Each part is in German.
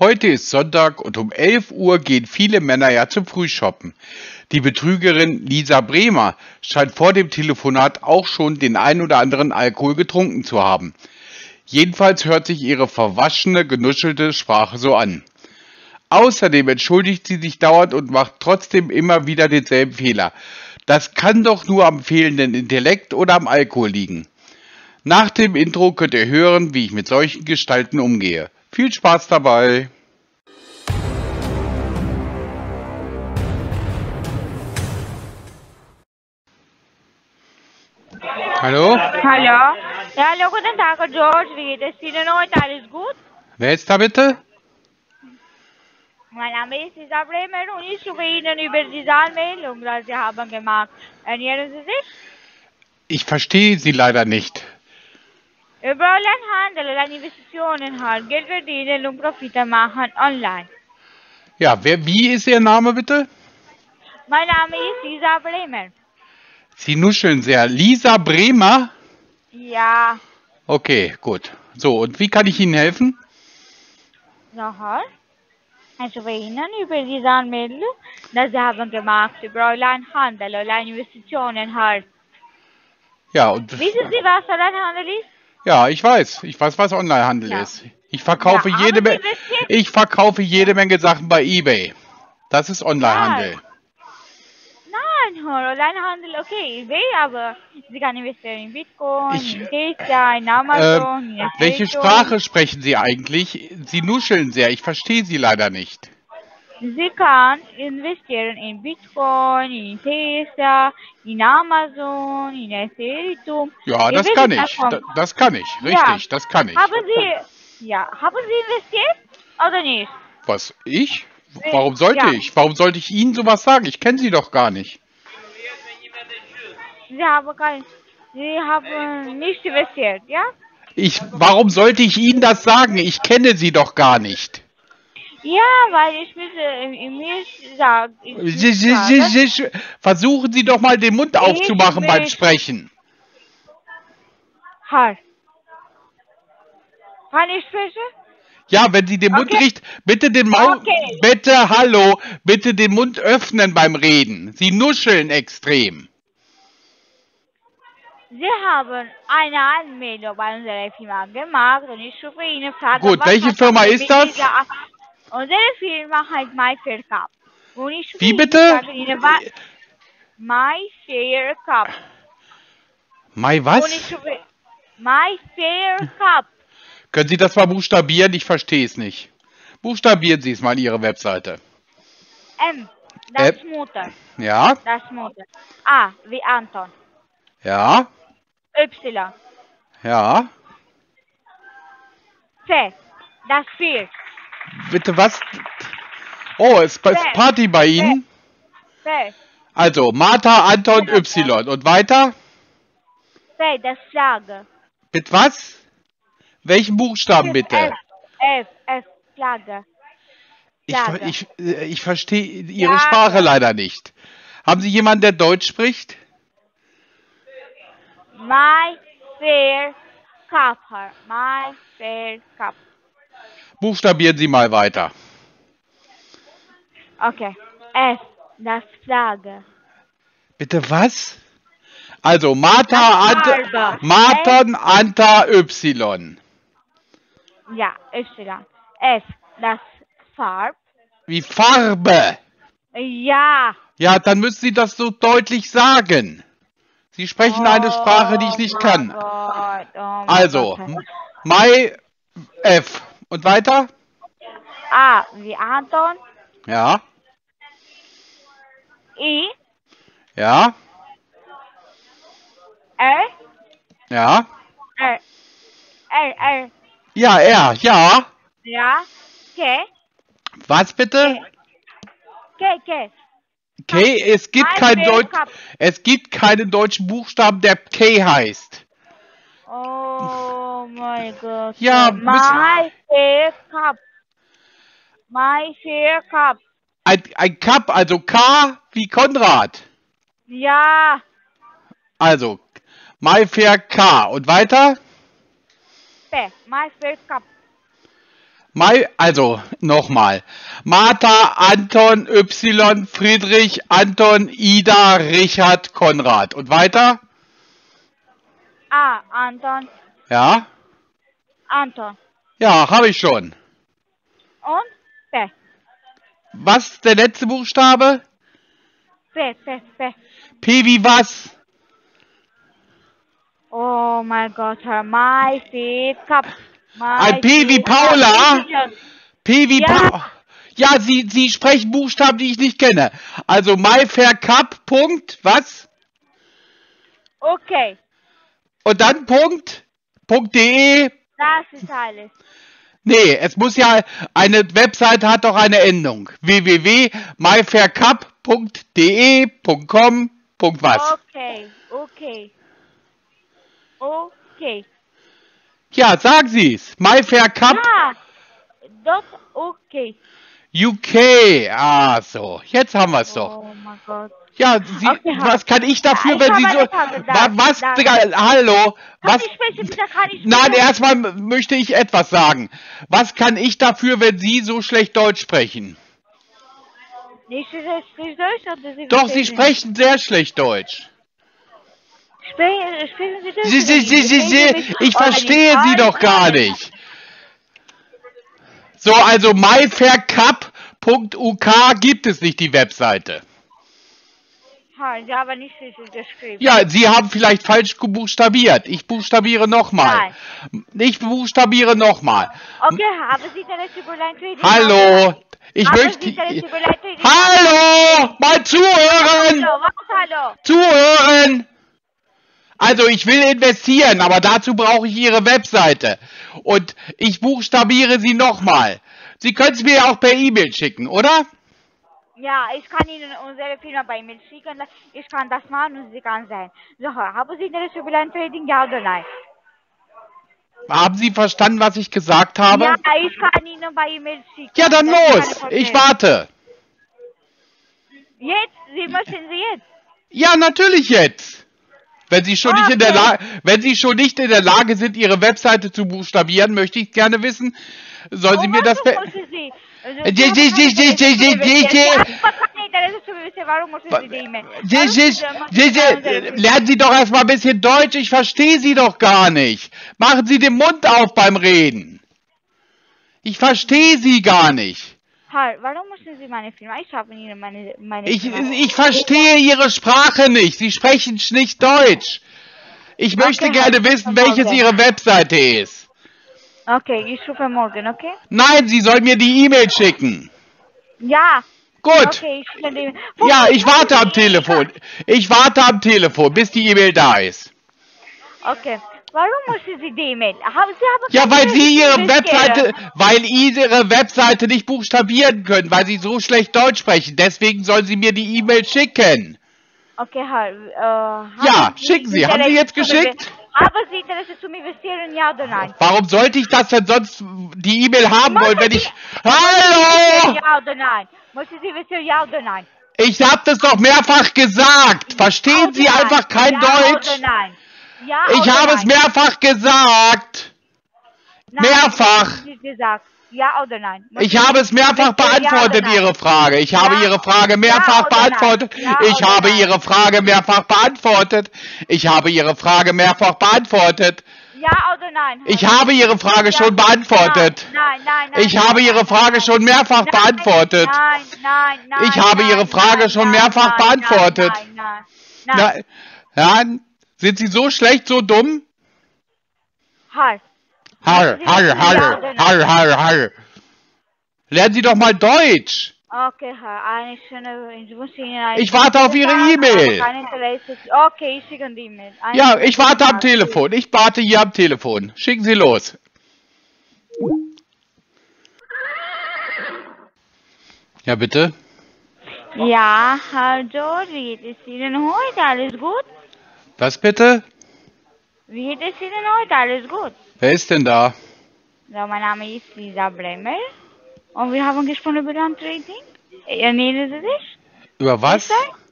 Heute ist Sonntag und um 11 Uhr gehen viele Männer ja zum Frühshoppen. Die Betrügerin Lisa Bremer scheint vor dem Telefonat auch schon den ein oder anderen Alkohol getrunken zu haben. Jedenfalls hört sich ihre verwaschene, genuschelte Sprache so an. Außerdem entschuldigt sie sich dauernd und macht trotzdem immer wieder denselben Fehler. Das kann doch nur am fehlenden Intellekt oder am Alkohol liegen. Nach dem Intro könnt ihr hören, wie ich mit solchen Gestalten umgehe. Viel Spaß dabei! Hallo? Hallo? Ja, hallo, guten Tag, George. Wie geht es Ihnen heute? Alles gut? Wer ist da bitte? Mein Name ist Lisa Bremer und ich rufe Ihnen über diese Anmeldung, die Sie haben gemacht. Erinnern Sie sich? Ich verstehe Sie leider nicht. Über Onlinehandel und Investitionen halt, Geld verdienen und Profite machen online. Ja, wer, wie ist Ihr Name bitte? Mein Name ist Lisa Bremer. Sie nuscheln sehr. Lisa Bremer? Ja, Okay, gut. So, und wie kann ich Ihnen helfen? so halt. Ich rufe Ihnen über diese Anmeldung, die Sie haben gemacht, über Onlinehandel, Online-Investitionen halt. Ja, und Wissen Sie, was Onlinehandel ist? Ja, ich weiß. Ich weiß, was Onlinehandel Ja. ist. Ich verkaufe Ja, jede Ich verkaufe jede Menge Sachen bei eBay. Das ist Onlinehandel. Nein, Onlinehandel, okay, will, aber Sie kann investieren in Bitcoin, Ich- in Tesla, in Amazon, in Welche. Sprache sprechen Sie eigentlich? Sie nuscheln sehr. Ich verstehe Sie leider nicht. Sie kann investieren in Bitcoin, in Tesla, in Amazon, in Ethereum. Ja, das kann ich. Da- Das kann ich. Richtig, das kann ich. Haben Sie, ja, haben Sie investiert oder nicht? Was? Ich? Warum sollte Ja. ich? Warum sollte ich Ihnen sowas sagen? Ich kenne Sie doch gar nicht. Sie haben kein, Sie haben nicht investiert, ja? Ich, warum sollte ich Ihnen das sagen? Ich kenne Sie doch gar nicht. Ja, weil ich müsse, äh, mir sagen, ich Sie, Sie, Sie, Sie, Sie, versuchen Sie doch mal den Mund aufzumachen beim Sprechen. Halt. Kann ich sprechen? Ja, wenn Sie den Mund Okay. richt, bitte den Maul, Okay. bitte, hallo, bitte den Mund öffnen beim Reden. Sie nuscheln extrem. Sie haben eine Anmeldung bei unserer Firma gemacht und ich rufe Ihnen fragen, Gut, welche Firma Sie ist mit das? dieser- Unsere Firma heißt MyFairCup. Und ich Wie bitte? was- MyFairCup. Mai Und was? ich rufe MyFairCup. Können Sie das mal buchstabieren? Ich verstehe es nicht. Buchstabieren Sie es mal Ihre Webseite. M, das Äh. Mutter, Ja, das Mutter. A, wie Anton. ja, Y, ja. C, das Vier. Bitte was? Oh, es ist Party bei Ihnen? Also, Martha, Anton, Y. Und weiter? C, das Flagge. Mit was? Welchen Buchstaben bitte? F, F, F, Flagge. Ich, Flagge. ich, äh, ich verstehe Ihre Flagge. Sprache leider nicht. Haben Sie jemanden, der Deutsch spricht? My Fair Cup. her. My Fair Cup. Buchstabieren Sie mal weiter. Okay. F, das Flagge. Bitte was? Also, Martha, Das Ant Farbe. Marton, Anta, Y. Ja, Y. F, das Farb. Wie Farbe. Ja. Ja, dann müssen Sie das so deutlich sagen. Sie sprechen eine Sprache, die ich nicht Oh kann. Gott, oh mein Also. Mai, F. Und weiter? A, wie Anton. Ja, I, ja, R, ja. R, R, R. Ja, er, ja. Ja. K, Was bitte? K, K. K, es gibt keinen Deutsch, es gibt keinen deutschen Buchstaben, der K heißt. Oh mein Gott. Ja, my fair cup. My fair cup. Ein, ein Cup, also K wie Konrad. Ja. Also, MyFair K. Und weiter? P. My fair cup. Mai, also nochmal. Martha, Anton, Y, Friedrich, Anton, Ida, Richard, Konrad. Und weiter? A. Anton. Ja? Anton. Ja, habe ich schon. Und P. Was ist der letzte Buchstabe? P. P. P. P wie was? Oh mein Gott, Herr My Feet Cup. My Ein P wie Paula? P wie Ja. Pa Ja, Sie, Sie sprechen Buchstaben, die ich nicht kenne. Also MyFairCup, Punkt, was? Okay, Und dann Punkt, Punkt .de. das ist alles. Nee, es muss ja, eine Webseite hat doch eine Endung. www.myfaircup.de, .com, Punkt was. Okay, okay. Okay. Ja, sagen Sie's. MyFairCup Ah, dot okay. UK. Ah, so. Jetzt haben wir's doch. Oh mein Gott. Ja, Sie, Okay, was kann ich dafür, Ja, ich wenn Sie so, was, Digga, hallo, was, nein, erstmal möchte ich etwas sagen. Was kann ich dafür, wenn Sie so schlecht Deutsch sprechen? Nicht richtig Deutsch oder Sie Doch, Sie sprechen sehr schlecht Deutsch. Sprechen, sprechen Sie Deutsch? Sie, Sie, Sie? Sie, Sie, ich verstehe? Sie doch gar nicht. So, also myfaircup.uk gibt es nicht, die Webseite. Ha, Sie haben nicht richtig geschrieben. Ja, Sie haben vielleicht falsch gebuchstabiert. Ich buchstabiere nochmal. Ich buchstabiere nochmal. Okay, haben Sie Line Trading? Hallo, ich Haben möchte... Hallo, mal zuhören, Hallo, was hallo? zuhören. Also ich will investieren, aber dazu brauche ich Ihre Webseite. Und ich buchstabiere sie nochmal. Sie können es mir auch per E-Mail schicken, oder? Ja, ich kann Ihnen unsere Firma bei E-Mail schicken. Ich kann das machen und Sie kann sein. So, haben Sie Interesse über Line Trading? Ja oder nein? Haben Sie verstanden, was ich gesagt habe? Ja, ich kann Ihnen bei E-Mail schicken. Ja, dann Das los. Ich warte. Jetzt? Sie möchten Sie jetzt? Ja, natürlich jetzt. Wenn Sie schon nicht in der. Lage, wenn Sie schon nicht in der Lage sind, Ihre Webseite zu buchstabieren, möchte ich gerne wissen, sollen Sie Und mir das warum per? Also, Äh, unsere- Lernen Sie doch erstmal ein bisschen Deutsch, ich verstehe Sie doch gar nicht. Machen Sie den Mund auf beim Reden. Ich verstehe Sie gar nicht. Halt, warum müssen Sie meine Firma? Ich habe Ihnen meine, meine Ich, Firma. ich verstehe Ihre Sprache nicht. Sie sprechen nicht Deutsch. Ich möchte Okay, gerne halt, wissen, welches morgen. Ihre Webseite ist. Okay, ich rufe morgen, okay? Nein, Sie sollen mir die E-Mail schicken. Ja. Gut. Okay, ich die Ja, ich warte am Telefon. Ich warte am Telefon, bis die E-Mail da ist. Okay. Warum müssen Sie die E-Mail? Sie Ja, weil Sie Ihre Webseite, weil Ihre Webseite nicht buchstabieren können, weil Sie so schlecht Deutsch sprechen. Deswegen sollen Sie mir die E-Mail schicken. Okay, halt. Äh, Ja, schicken Sie. Haben Sie jetzt geschickt? Haben Sie Interesse zu investieren, ja oder nein? Warum sollte ich das denn sonst die E-Mail haben wollen, wenn ich... Hallo! Ja oder nein? Müssen Sie investieren, ja oder nein? Ich hab das doch mehrfach gesagt. Verstehen Sie einfach kein ja Deutsch? Oder nein? Ja Ich habe nein? es mehrfach gesagt. Nein, mehrfach. Sie gesagt. Ja oder nein? Ich habe es mehrfach ja beantwortet, nein? Ihre Frage. Ich habe Ja. Ihre Frage Ja mehrfach nein? beantwortet. Ja Ich habe? Ihre Frage mehrfach beantwortet. Ich habe Ihre Frage mehrfach beantwortet. Ja oder nein? Ich habe Ihre Frage Ja. schon beantwortet. Nein, nein, nein. Ich habe Ihre Frage schon mehrfach beantwortet. Nein, nein, nein. Ich habe Ihre Frage schon mehrfach nein, beantwortet. Nein, nein, nein. Sind Sie so schlecht, so dumm? Ja harr, oder nein? harr, harr, harr. Lernen Sie doch mal Deutsch. Okay, schöne, ich wünsche Ihnen eine Ich warte auf Ihre E-Mail. Okay, ich schicke die E-Mail. Ja, ich warte am. Telefon. Ich warte hier am Telefon. Schicken Sie los. Ja, bitte. Ja, hallo, wie es Ihnen heute? Alles gut? Was bitte? Wie geht es Ihnen heute? Alles gut? Wer ist denn da? So, mein Name ist Lisa Bremer und wir haben gesprochen über Trading. Erinnern Sie sich? Über was? Gestern?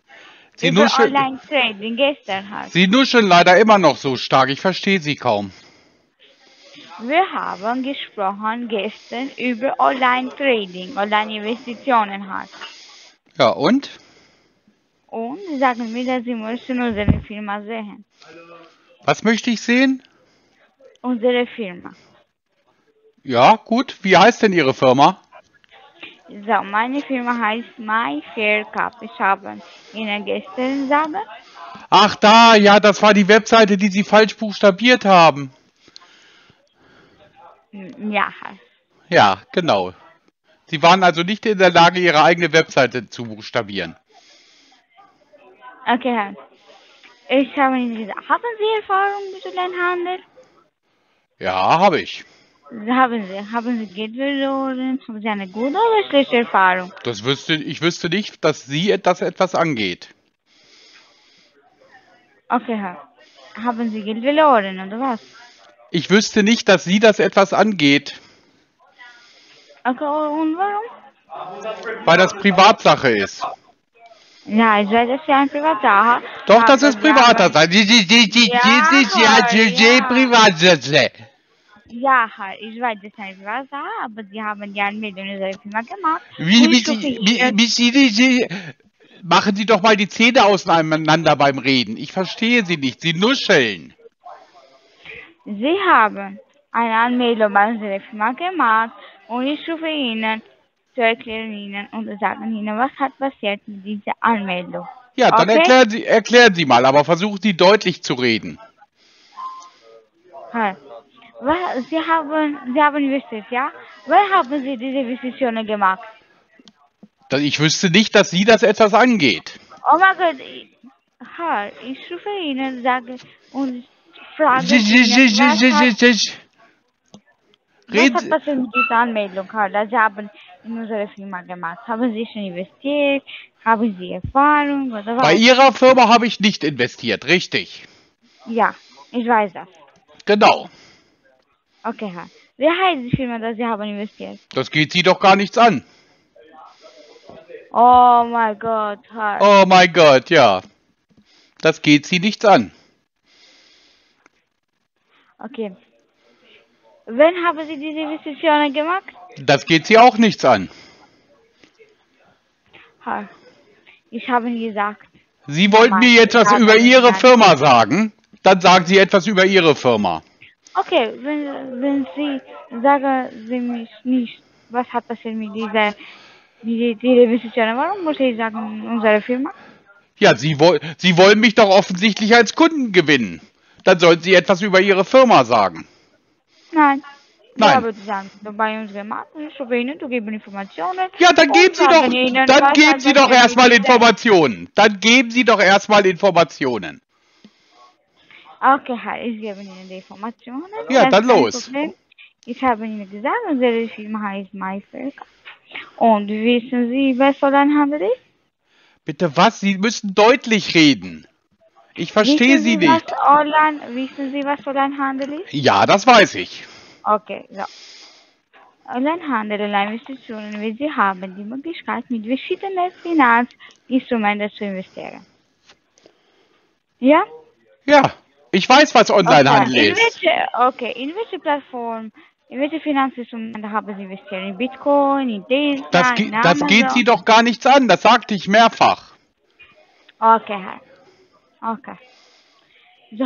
Sie über Online-Trading, gestern halt. Sie nuscheln leider immer noch so stark. Ich verstehe Sie kaum. Wir haben gesprochen gestern über Online-Trading, Online-Investitionen halt. Ja, und? Und Sie sagen mir, dass Sie möchten unsere Firma sehen. Was möchte ich sehen? Unsere Firma. Ja, gut. Wie heißt denn Ihre Firma? So, meine Firma heißt MyFairCup. Ich habe Ihnen gestern sagen. Ach da, ja, das war die Webseite, die Sie falsch buchstabiert haben. Ja, Ja, genau. Sie waren also nicht in der Lage, Ihre eigene Webseite zu buchstabieren. Okay. Ich habe Ihnen gesagt, haben Sie Erfahrung mit Onlinehandel? Ja, habe ich. Haben Sie, haben Sie Geld verloren? Haben Sie eine gute oder schlechte Erfahrung? Das wüsste, ich wüsste nicht, dass Sie das etwas angeht. Okay, Herr. Haben Sie Geld verloren oder was? Ich wüsste nicht, dass Sie das etwas angeht, Okay, und warum? weil das Privatsache ist. Ja, ich weiß, das ist ja ein Privatsache. Doch, das ist haben- Privatsache. Die, die, die, die, Ja, ja, die, die ja. Privatsache. Ja, ich weiß, das ist eine Privatsache, aber Sie haben ja mit unserer Firma gemacht. Wie, wie, wie, wie Sie, die- Sie, machen Sie doch mal die Zähne auseinander beim Reden. Ich verstehe Sie nicht. Sie nuscheln. Sie haben eine Anmeldung bei unserer Firma gemacht und ich rufe Ihnen zu erklären Ihnen und sagen Ihnen, was hat passiert mit dieser Anmeldung. Ja, dann Okay. erklären Sie, erklären Sie mal, aber versuchen Sie deutlich zu reden. Sie haben, Sie haben investiert, ja? Wer haben Sie diese Investitionen gemacht? Ich wüsste nicht, dass Sie das etwas angeht. Oh mein Gott, ich- Herr, ich rufe Ihnen, sage und frage Sie- Ihnen, was hat, was passiert mit dieser Anmeldung, Herr, Sie haben in unsere Firma gemacht? Haben Sie schon investiert? Haben Sie Erfahrung oder was? Bei Ihrer Firma habe ich nicht investiert, richtig. Ja, ich weiß das. Genau. Okay, Herr. Wie heißt die Firma, dass Sie haben investiert? Das geht Sie doch gar nichts an. Oh mein Gott, Herr. Oh mein Gott, ja. Das geht Sie nichts an. Okay. Wann haben Sie diese Investitionen gemacht? Das geht Sie auch nichts an. Ich habe Ihnen gesagt. Sie wollten mir jetzt was über Ihre Firma sagen? Dann sagen Sie etwas über Ihre Firma. Okay, wenn, wenn Sie sagen Sie mich nicht, was hat mit dieser, mit dieser Investitionen? Warum muss ich sagen, unsere Firma? Ja, Sie, woll Sie wollen mich doch offensichtlich als Kunden gewinnen. Dann sollten Sie etwas über Ihre Firma sagen. Nein. Nein. Ich habe das Angebot bei uns gemacht. Ich rufe Ihnen zu geben Informationen. Ja, dann geben Sie doch, sagen dann geben Sie doch erstmal Informationen. Dann geben Sie doch erstmal Informationen. Okay, Herr, ich gebe Ihnen die Informationen. Ja, dann los. Problem. Ich habe Ihnen gesagt, unsere Firma heißt MyFair. Und wissen Sie, was Onlinehandel ist? Bitte was? Sie müssen deutlich reden. Ich verstehe Sie Was nicht. Online, wissen Sie, was Onlinehandel ist? Ja, das weiß ich. Okay, so. Onlinehandel und Investitionen, wie Sie haben die Möglichkeit, mit verschiedenen Finanzinstrumenten zu investieren. Ja? Ja, ich weiß, was Onlinehandel okay. In ist. welche, okay, in welche Plattform, in welche Finanzinstrumente haben Sie investiert? In Bitcoin, in Tesla, Das, ge in das geht? Sie doch gar nichts an. Das sagte ich mehrfach. Okay. Okay. So,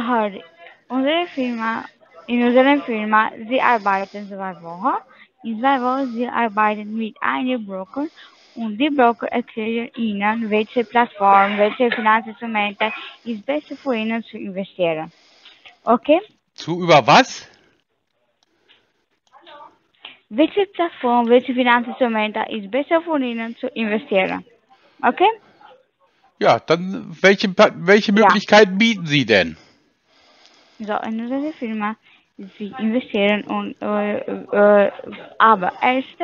unsere Firma, in unserer Firma, Sie arbeiten zwei Wochen. In zwei Wochen, Sie arbeiten mit einem Broker und die Broker erklären Ihnen, welche Plattform, welche Finanzinstrumente ist besser für Ihnen zu investieren. Okay? Zu über was? Welche Plattform, welche Finanzinstrumente ist besser für Ihnen zu investieren. Okay? Ja, dann welche, welche Ja. Möglichkeiten bieten Sie denn? So, in unserer Firma, Sie investieren und, äh, äh, aber erst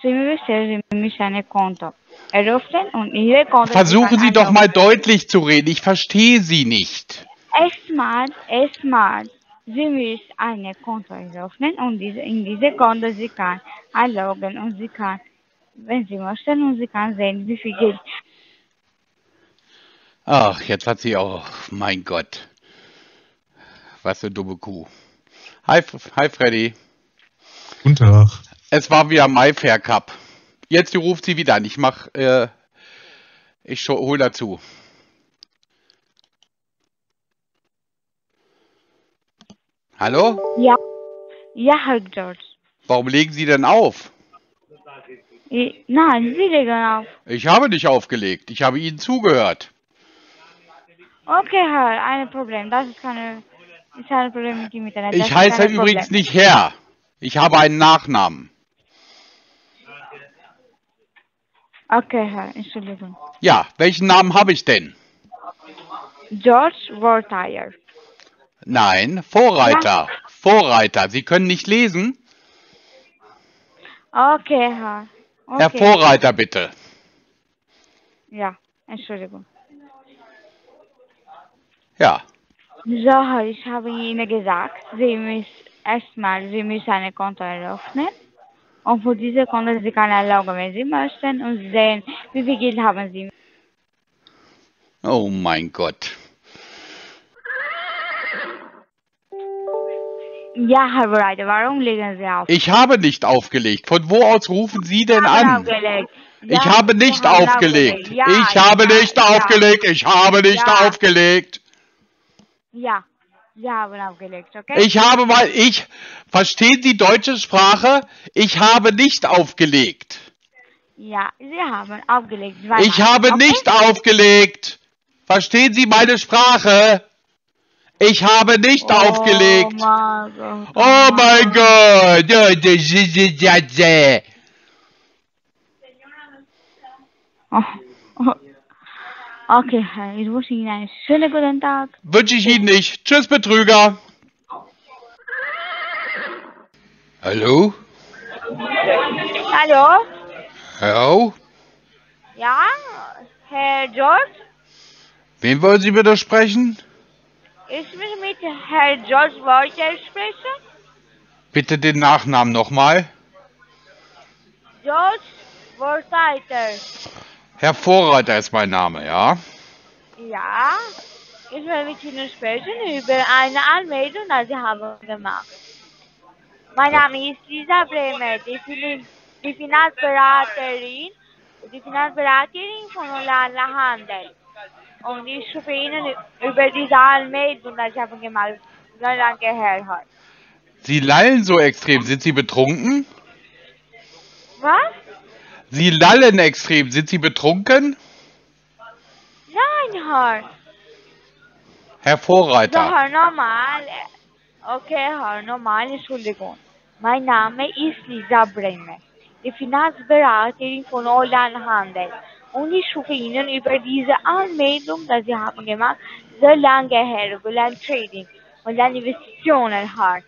zu investieren, Sie müssen ein Konto eröffnen und Ihre Konto... Versuchen Sie doch mal deutlich zu reden. Ich verstehe Sie nicht. Erstmal, erstmal, Sie müssen ein Konto eröffnen und diese, in diese Konto Sie kann einloggen und Sie kann, wenn Sie möchten, und Sie kann sehen, wie viel Geld Ach, jetzt hat sie auch. Mein Gott. Was für eine dumme Kuh. Hi, F- hi Freddy. Guten Tag. Es war wieder MyFair Cup. Jetzt ruft sie wieder an. Ich mach, äh, ich hol dazu. Hallo? Ja. Ja, Herr George. Warum legen Sie denn auf? Nein, Sie legen auf. Ich habe nicht aufgelegt. Ich habe Ihnen zugehört. Okay, Herr, ein Problem. Das ist keine, ist ein Problem mit dem Internet. Das Ich heiße übrigens nicht Herr. Ich habe einen Nachnamen. Okay, Herr, Entschuldigung. Ja, welchen Namen habe ich denn? George Wortire. Nein, Vorreiter. Vorreiter. Sie können nicht lesen? Okay, Herr. Okay. Herr Vorreiter, bitte. Ja, Entschuldigung. Ja. So, ich habe Ihnen gesagt, Sie müssen erstmal, Sie müssen eine Konto eröffnen. Und für diese Konto Sie können einloggen, wenn Sie möchten und sehen, wie viel Geld haben Sie. Oh mein Gott. Ja, Herr Breite, warum legen Sie auf? Ich habe nicht aufgelegt. Von wo aus rufen Sie denn haben an? aufgelegt. Ich Ja, habe Sie nicht haben aufgelegt. Ja, Ich habe ja, nicht aufgelegt. Ich habe nicht Ja. aufgelegt. Ja, Sie haben aufgelegt, okay? Ich habe mal, ich, verstehen Sie deutsche Sprache? Ich habe nicht aufgelegt. Ja, Sie haben aufgelegt. zweimal, Ich habe okay? nicht aufgelegt. Verstehen Sie meine Sprache? Ich habe nicht aufgelegt. Oh mein Gott. Oh mein Gott. Oh, oh. Okay, ich wünsche Ihnen einen schönen guten Tag. Wünsche ich Ihnen nicht. Tschüss, Betrüger. Hallo? Hallo? Hallo? Ja, Herr George? Wen wollen Sie bitte sprechen? Ich will mit Herr George Walter sprechen. Bitte den Nachnamen nochmal. George Walter. Herr Vorreiter ist mein Name, ja? Ja, ich will mit Ihnen sprechen über eine Anmeldung, die Sie haben gemacht. Mein Name ist Lisa Bremer, die, Fin die Finanzberaterin, die Finanzberaterin von Onlinehandel. Und ich rufe Ihnen über diese Anmeldung, die Sie haben gemacht, so lange her. hat. Sie lallen so extrem. Sind Sie betrunken? Was? Sie lallen extrem. Sind Sie betrunken? Nein, Herr. Herr Vorreiter. Herr, normal. Okay, Herr, normal, Entschuldigung. Mein Name ist Lisa Bremer, die Finanzberaterin von Onlinehandel. Und ich rufe Ihnen über diese Anmeldung, die Sie haben gemacht, so lange her, über ein Trading und dann Investitionen, Herr.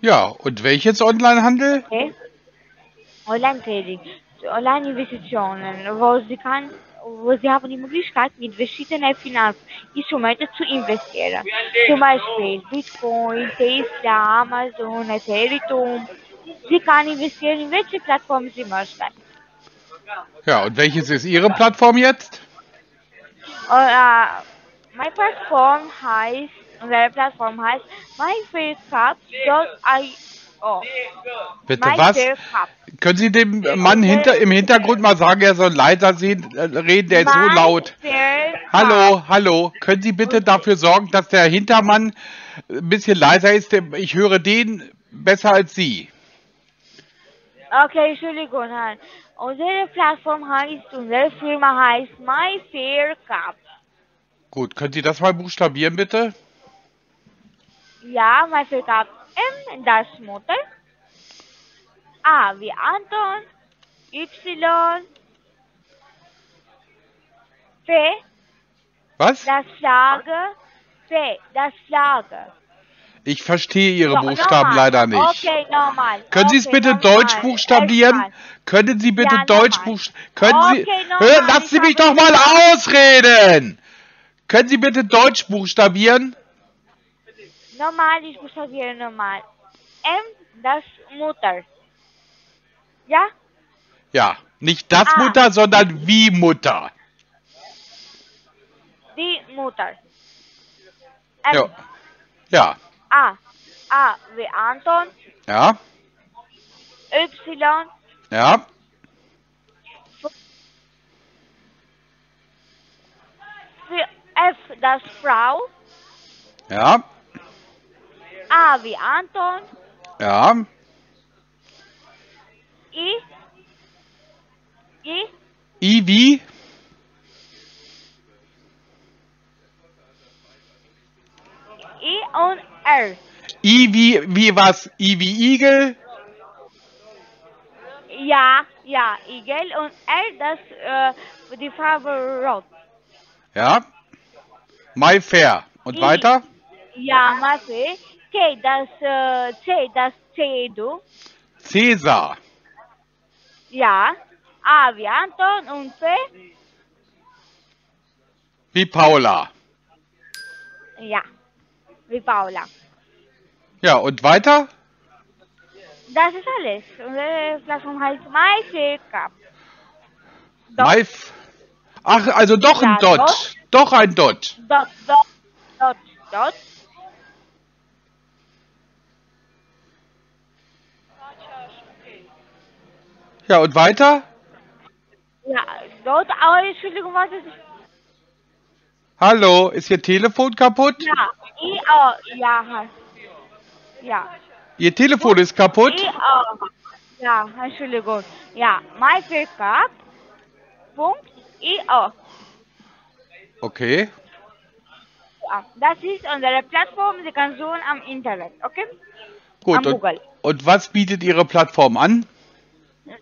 Ja, und welches Onlinehandel? Okay? Online-Trading, Online-Investitionen, wo Sie kann, wo Sie haben die Möglichkeit, mit verschiedenen Finanzinstrumenten zu investieren. Zum Beispiel Bitcoin, Tesla, Amazon, Ethereum. Sie kann investieren, in welche Plattform Sie möchten. Ja, und welches ist Ihre Plattform jetzt? Und, äh, meine Plattform heißt, unsere Plattform heißt myfaircup.io. Bitte was? MyFairCup. Können Sie dem Mann hinter, im Hintergrund mal sagen, er soll leiser sehen, äh, reden, der ist so laut. Hallo, hallo. Können Sie bitte dafür sorgen, dass der Hintermann ein bisschen leiser ist? Ich höre den besser als Sie. Okay, Entschuldigung, Herr. Unsere Plattform heißt, unsere Firma heißt MyFairCup. Gut, können Sie das mal buchstabieren, bitte? Ja, MyFairCup. M, das Mutter. A wie Anton. Y. P, Was? das Flagge. P, das Flagge. Ich verstehe Ihre So, Buchstaben nochmal. leider nicht. Okay, nochmal. Können Sie es okay, bitte nochmal. deutsch buchstabieren? Erstmal. Können Sie bitte Ja, deutsch buchstabieren? Können Sie. Okay, nochmal, Hör, lassen Sie ich mich doch mal ausreden! Können Sie bitte deutsch buchstabieren? Normal, ich buchstabiere normal. M, das Mutter. Ja? Ja, nicht das Ah. Mutter, sondern wie Mutter. Die Mutter. M, Ja. Ja. A. A wie Anton. Ja. Y, Ja. F das Frau, Ja. A wie Anton, Ja. I, I, I wie? I und R. I wie, wie was? I wie Igel? Ja, ja, Igel und R das äh, die Farbe Rot. Ja. My Fair. Und I. weiter? Ja, Masse. K das äh, C das Cedu. Cäsar. Ja. A wie Anton und P. Wie Paula. Ja. Wie Paula. Ja, und weiter? Das ist alles. Unsere Plattform heißt. Dot, My Ach, also doch ein Ja, Dot. Dot. Doch ein Dot. dot, dot, dot, dot. Ja, und weiter? Ja, dot, aber Entschuldigung, was ist Hallo, ist Ihr Telefon kaputt? Ja, I, O, ja, halt. Ja. Ihr Telefon ist kaputt? I, O. Ja, Entschuldigung. Ja, MyFairCup. Punkt, I, O. Okay. Ja, das ist unsere Plattform, Sie können suchen am Internet, okay? Gut. Am Und, Google. und was bietet Ihre Plattform an?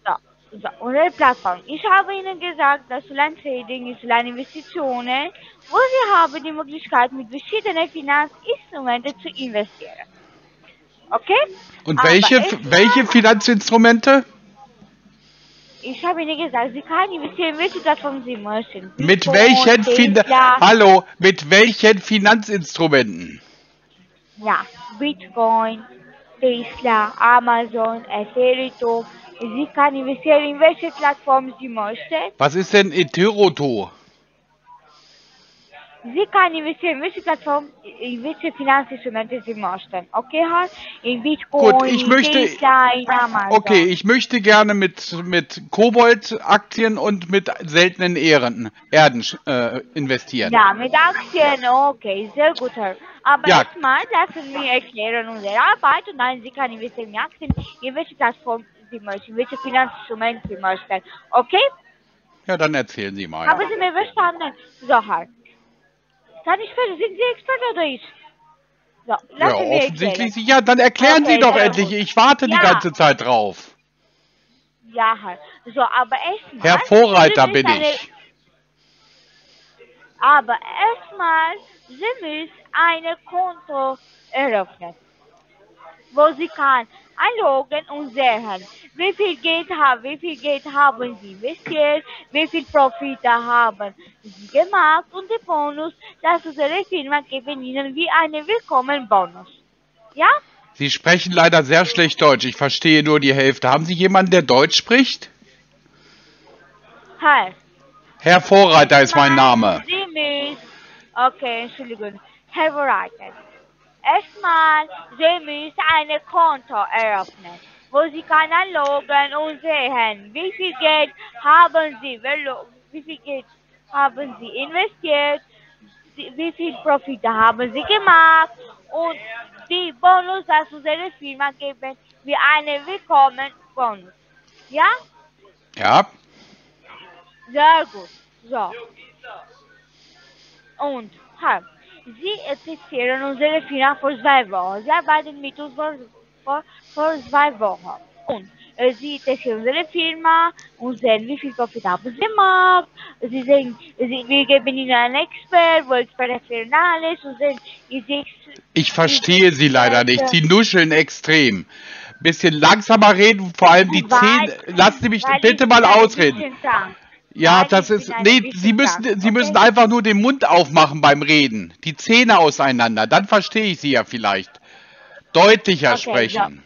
So, so, unsere Plattform. Ich habe Ihnen gesagt, dass Land Trading ist Land Investitionen, wo Sie haben die Möglichkeit, mit verschiedenen Finanzinstrumenten zu investieren. Okay? Und welche, welche Finanzinstrumente? Ich habe Ihnen gesagt, Sie können investieren, welche Plattform Sie möchten. Mit welchen fin Tesla, Hallo, mit welchen Finanzinstrumenten? Ja, Bitcoin, Tesla, Amazon, Ethereum. Sie können investieren, in welche Plattform Sie möchten. Was ist denn Etheroto? Sie können investieren, in welche Plattform, in welche Finanzinstrumente Sie möchten. Okay, halt? In Bitcoin, Gut, ich in möchte- Tesla, in Amazon. Okay, ich möchte gerne mit, mit Kobold-Aktien und mit seltenen Ehren, Erden äh, investieren. Ja, mit Aktien, okay, sehr gut. Herr. Aber Ja. erstmal lassen wir erklären unsere Arbeit und dann Sie können investieren in Aktien, in welche Plattform Sie möchten, welche Finanzinstrumente Sie möchten. Okay? Ja, dann erzählen Sie mal. Haben Sie mir verstanden? So, Herr. Kann ich fragen, sind Sie Experte oder ich? So, Ja, offensichtlich. Sie- Ja, dann erklären Okay, Sie doch endlich. gut. Ich warte die Ja. ganze Zeit drauf. Ja, Herr. So, aber erstmal... Herr Vorreiter bin ich. Aber erstmal, Sie müssen ein Konto eröffnen, wo Sie kann einloggen und sehen, wie viel Geld haben, wie viel Geld haben Sie investiert, wie viel Profite haben Sie gemacht und den Bonus, das unsere Firma geben Ihnen wie einen Willkommen-Bonus. Ja? Sie sprechen leider sehr schlecht Deutsch. Ich verstehe nur die Hälfte. Haben Sie jemanden, der Deutsch spricht? Herr. Herr Vorreiter ist mein Name. Okay, Entschuldigung, Herr Vorreiter. Erstmal, Sie müssen ein Konto eröffnen, wo Sie kann einloggen und sehen, wie viel Geld haben Sie, wie viel Geld haben Sie investiert, Sie- wie viel Profite haben Sie gemacht und die Bonus, das unsere Firma geben, wie einen Willkommen-Bonus. Ja? Ja? Sehr gut. So. Und, Herr, Sie existieren unsere Firma vor zwei Wochen. Sie arbeiten mit uns vor, vor, vor zwei Wochen. Und äh, Sie testen unsere Firma und sehen, wie viel Profit haben Sie gemacht. Sie sehen, Sie, wir geben Ihnen einen Expert, wo Expert erklären alles und Sie Ich verstehe Sie leider nicht. Sie nuscheln extrem. Bisschen langsamer reden, vor allem die Zähne. Lassen Sie mich bitte mal ausreden. Ja, weil das ist. Nee, Sie müssen, krank, Sie okay? müssen einfach nur den Mund aufmachen beim Reden. Die Zähne auseinander. Dann verstehe ich Sie ja vielleicht. Deutlicher Okay, sprechen.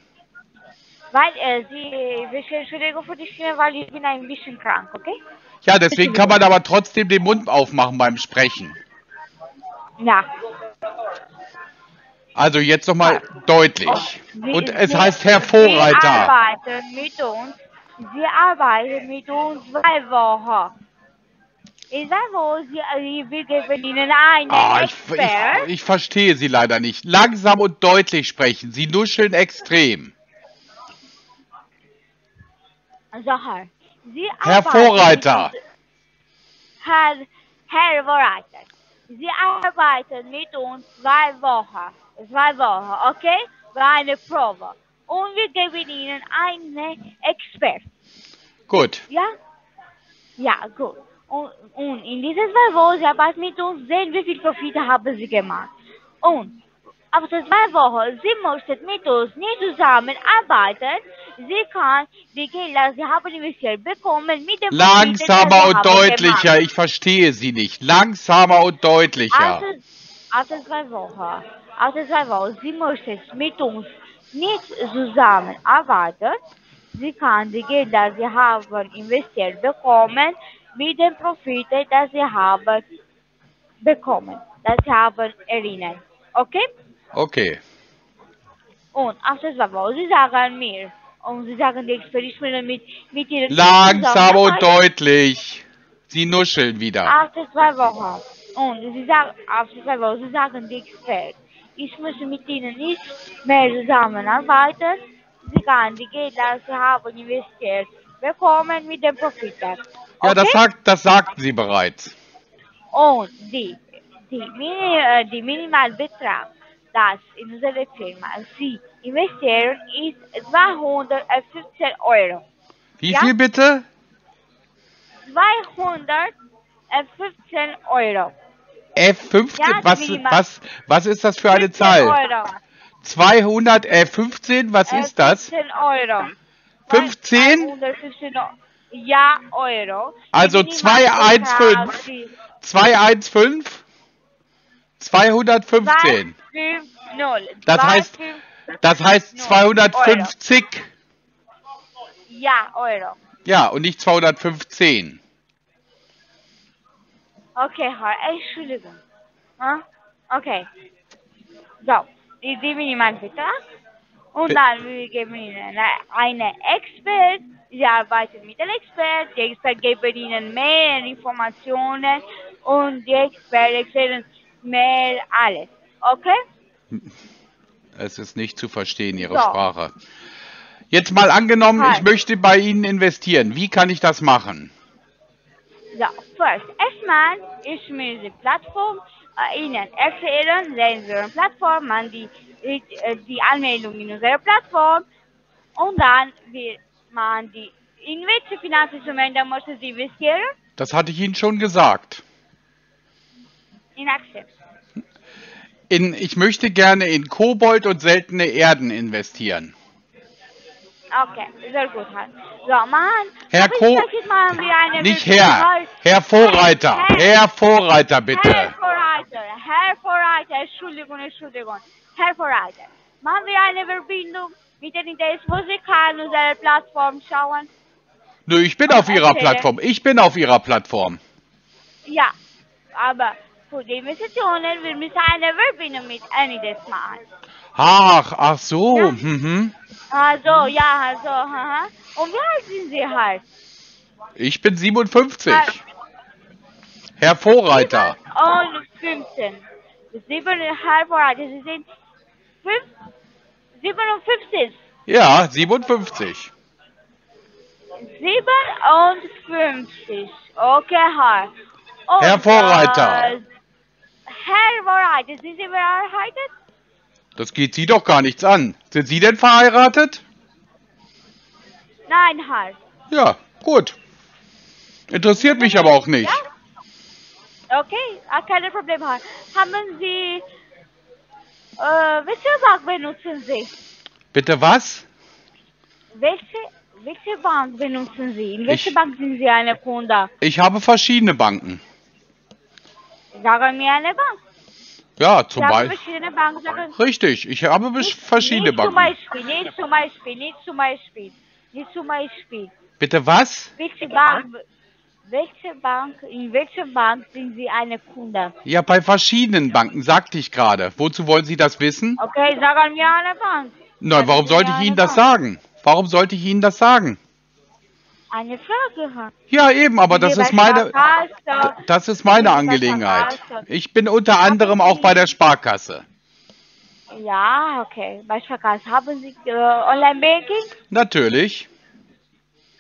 Weil äh, Sie, ich Entschuldigung für die Stimme, weil ich bin ein bisschen krank, okay? Ja, deswegen kann man aber trotzdem den Mund aufmachen beim Sprechen. Ja. Also jetzt nochmal deutlich. Sie, Und es Sie- heißt Sie Hervorreiter. arbeiten mit uns. Sie arbeiten mit uns zwei Wochen. In zwei Wochen, Sie, wir geben Ihnen einen Ah, ich, ich, ich verstehe Sie leider nicht. Langsam und deutlich sprechen. Sie nuscheln extrem. So, Herr. Sie arbeiten mit- Herr, Herr Vorreiter. Sie arbeiten mit uns zwei Wochen. Zwei Wochen, okay? Für eine Probe. Und wir geben Ihnen einen Expert. Gut. Ja? Ja, gut. Und, und in diesen zwei Wochen, Sie arbeiten mit uns, sehen, wie viel Profite haben Sie gemacht. Und after zwei Wochen, Sie müssen mit uns nicht zusammenarbeiten. Sie kann die Gelder, Sie haben investiert, bekommen mit dem Langsamer und deutlicher. gemacht. Ich verstehe Sie nicht. Langsamer und deutlicher. After, after zwei Wochen, after zwei Wochen, Sie müssen mit uns nicht zusammenarbeiten. Sie kann die Gelder, Sie haben investiert, bekommen mit dem Profit, das Sie haben bekommen, das Sie haben erinnert. Okay? Okay. Und zwei Wochen, Sie sagen mir, und Sie sagen die Experimente mit, mit Ihren Langsam und deutlich. Sie nuscheln wieder. After zwei Wochen. Und sie sagen, after zwei Wochen, sie sagen die Experten, ich muss mit ihnen nicht mehr zusammenarbeiten. Sie kann die Gelder, sie haben investiert, bekommen mit dem Profit. Okay? Ja, das, sagt, das sagten Sie bereits. Und die, die, Mini, äh, die Minimalbetrag, das in unserer Firma Sie investieren, ist 215 Euro. Wie Ja? viel bitte? 215 Euro. F15? Ja, was, was, was ist das für eine 15 Zahl? Euro. 200 F15? Was Äh, ist das? 15 Euro. 15? 215 Eu- Ja, Euro. Also Die 215. Minimalbetrag 215? 215. 250. Das heißt- 250 Das heißt 250. Ja, Euro. Ja, und nicht 215. Okay, Entschuldigung. Okay. So, die, die Minimalbetrag. Und Bi- dann wir geben Ihnen eine Expert. Sie arbeiten mit dem Expert. Die Expert geben Ihnen mehr Informationen und die Expert erklären mehr alles. Okay? Es ist nicht zu verstehen, Ihre So. Sprache. Jetzt mal angenommen, ich möchte bei Ihnen investieren. Wie kann ich das machen? So, first, erstmal, ich muss die Plattform äh, Ihnen erklären, sehen Sie unsere Plattform, man die, die, äh, die Anmeldung in unserer Plattform und dann wird man die, in welche Finanzinstrumente möchten Sie investieren? Das hatte ich Ihnen schon gesagt. In Aktien. In, ich möchte gerne in Kobold und seltene Erden investieren. Okay, sehr gut. Herr. So, man, Herr eine Nicht. Herr, Herr Vorreiter, Herr Vorreiter bitte. Herr Vorreiter, Herr Vorreiter, Entschuldigung, Entschuldigung. Herr Vorreiter, machen wir eine Verbindung mit den Ideen, wo Sie kann unsere Plattform schauen? Nö, ich bin auf Ihrer. Plattform. Ich bin auf Ihrer Plattform. Ja, aber für die Investitionen, wir müssen eine Verbindung mit Anides machen. Ach, ach so. Ja. Mhm. Also, ja, also, haha. Und wie alt sind Sie halt? Ich bin 57. Herr- Herr Vorreiter. Und 15. Sieben, Herr Vorreiter, Sie sind fünf, 57. Ja, 57. 57. Okay, Herr. Und, Herr Vorreiter. Äh, Herr Vorreiter, sind Sie verheiratet? Das geht Sie doch gar nichts an. Sind Sie denn verheiratet? Nein, Herr. Ja, gut. Interessiert mich aber auch nicht. Ja? Okay, ah, kein Problem, Herr. Haben Sie, äh, welche Bank benutzen Sie? Bitte was? Welche, welche Bank benutzen Sie? In welche Ich- Bank sind Sie eine Kunde? Ich habe verschiedene Banken. Sagen mir eine Bank. Ja, zum Beispiel. Banken. Richtig, ich habe nicht, verschiedene nicht zum Banken. Beispiel, nicht zum Beispiel, nicht zum Beispiel, nicht zum Beispiel. Bitte was? Welche Bank, welche Bank, in welcher Bank sind Sie eine Kunde? Ja, bei verschiedenen Banken, sagte ich gerade. Wozu wollen Sie das wissen? Okay, sagen wir eine Bank. Nein, warum sollte ich Ihnen das sagen? Warum sollte ich Ihnen das sagen? Eine Frage hat. Ja, eben, aber das ist meine, das ist meine Angelegenheit. Ich bin unter anderem auch bei der Sparkasse. Ja, okay. Bei Sparkasse haben Sie äh, Online-Banking, Natürlich.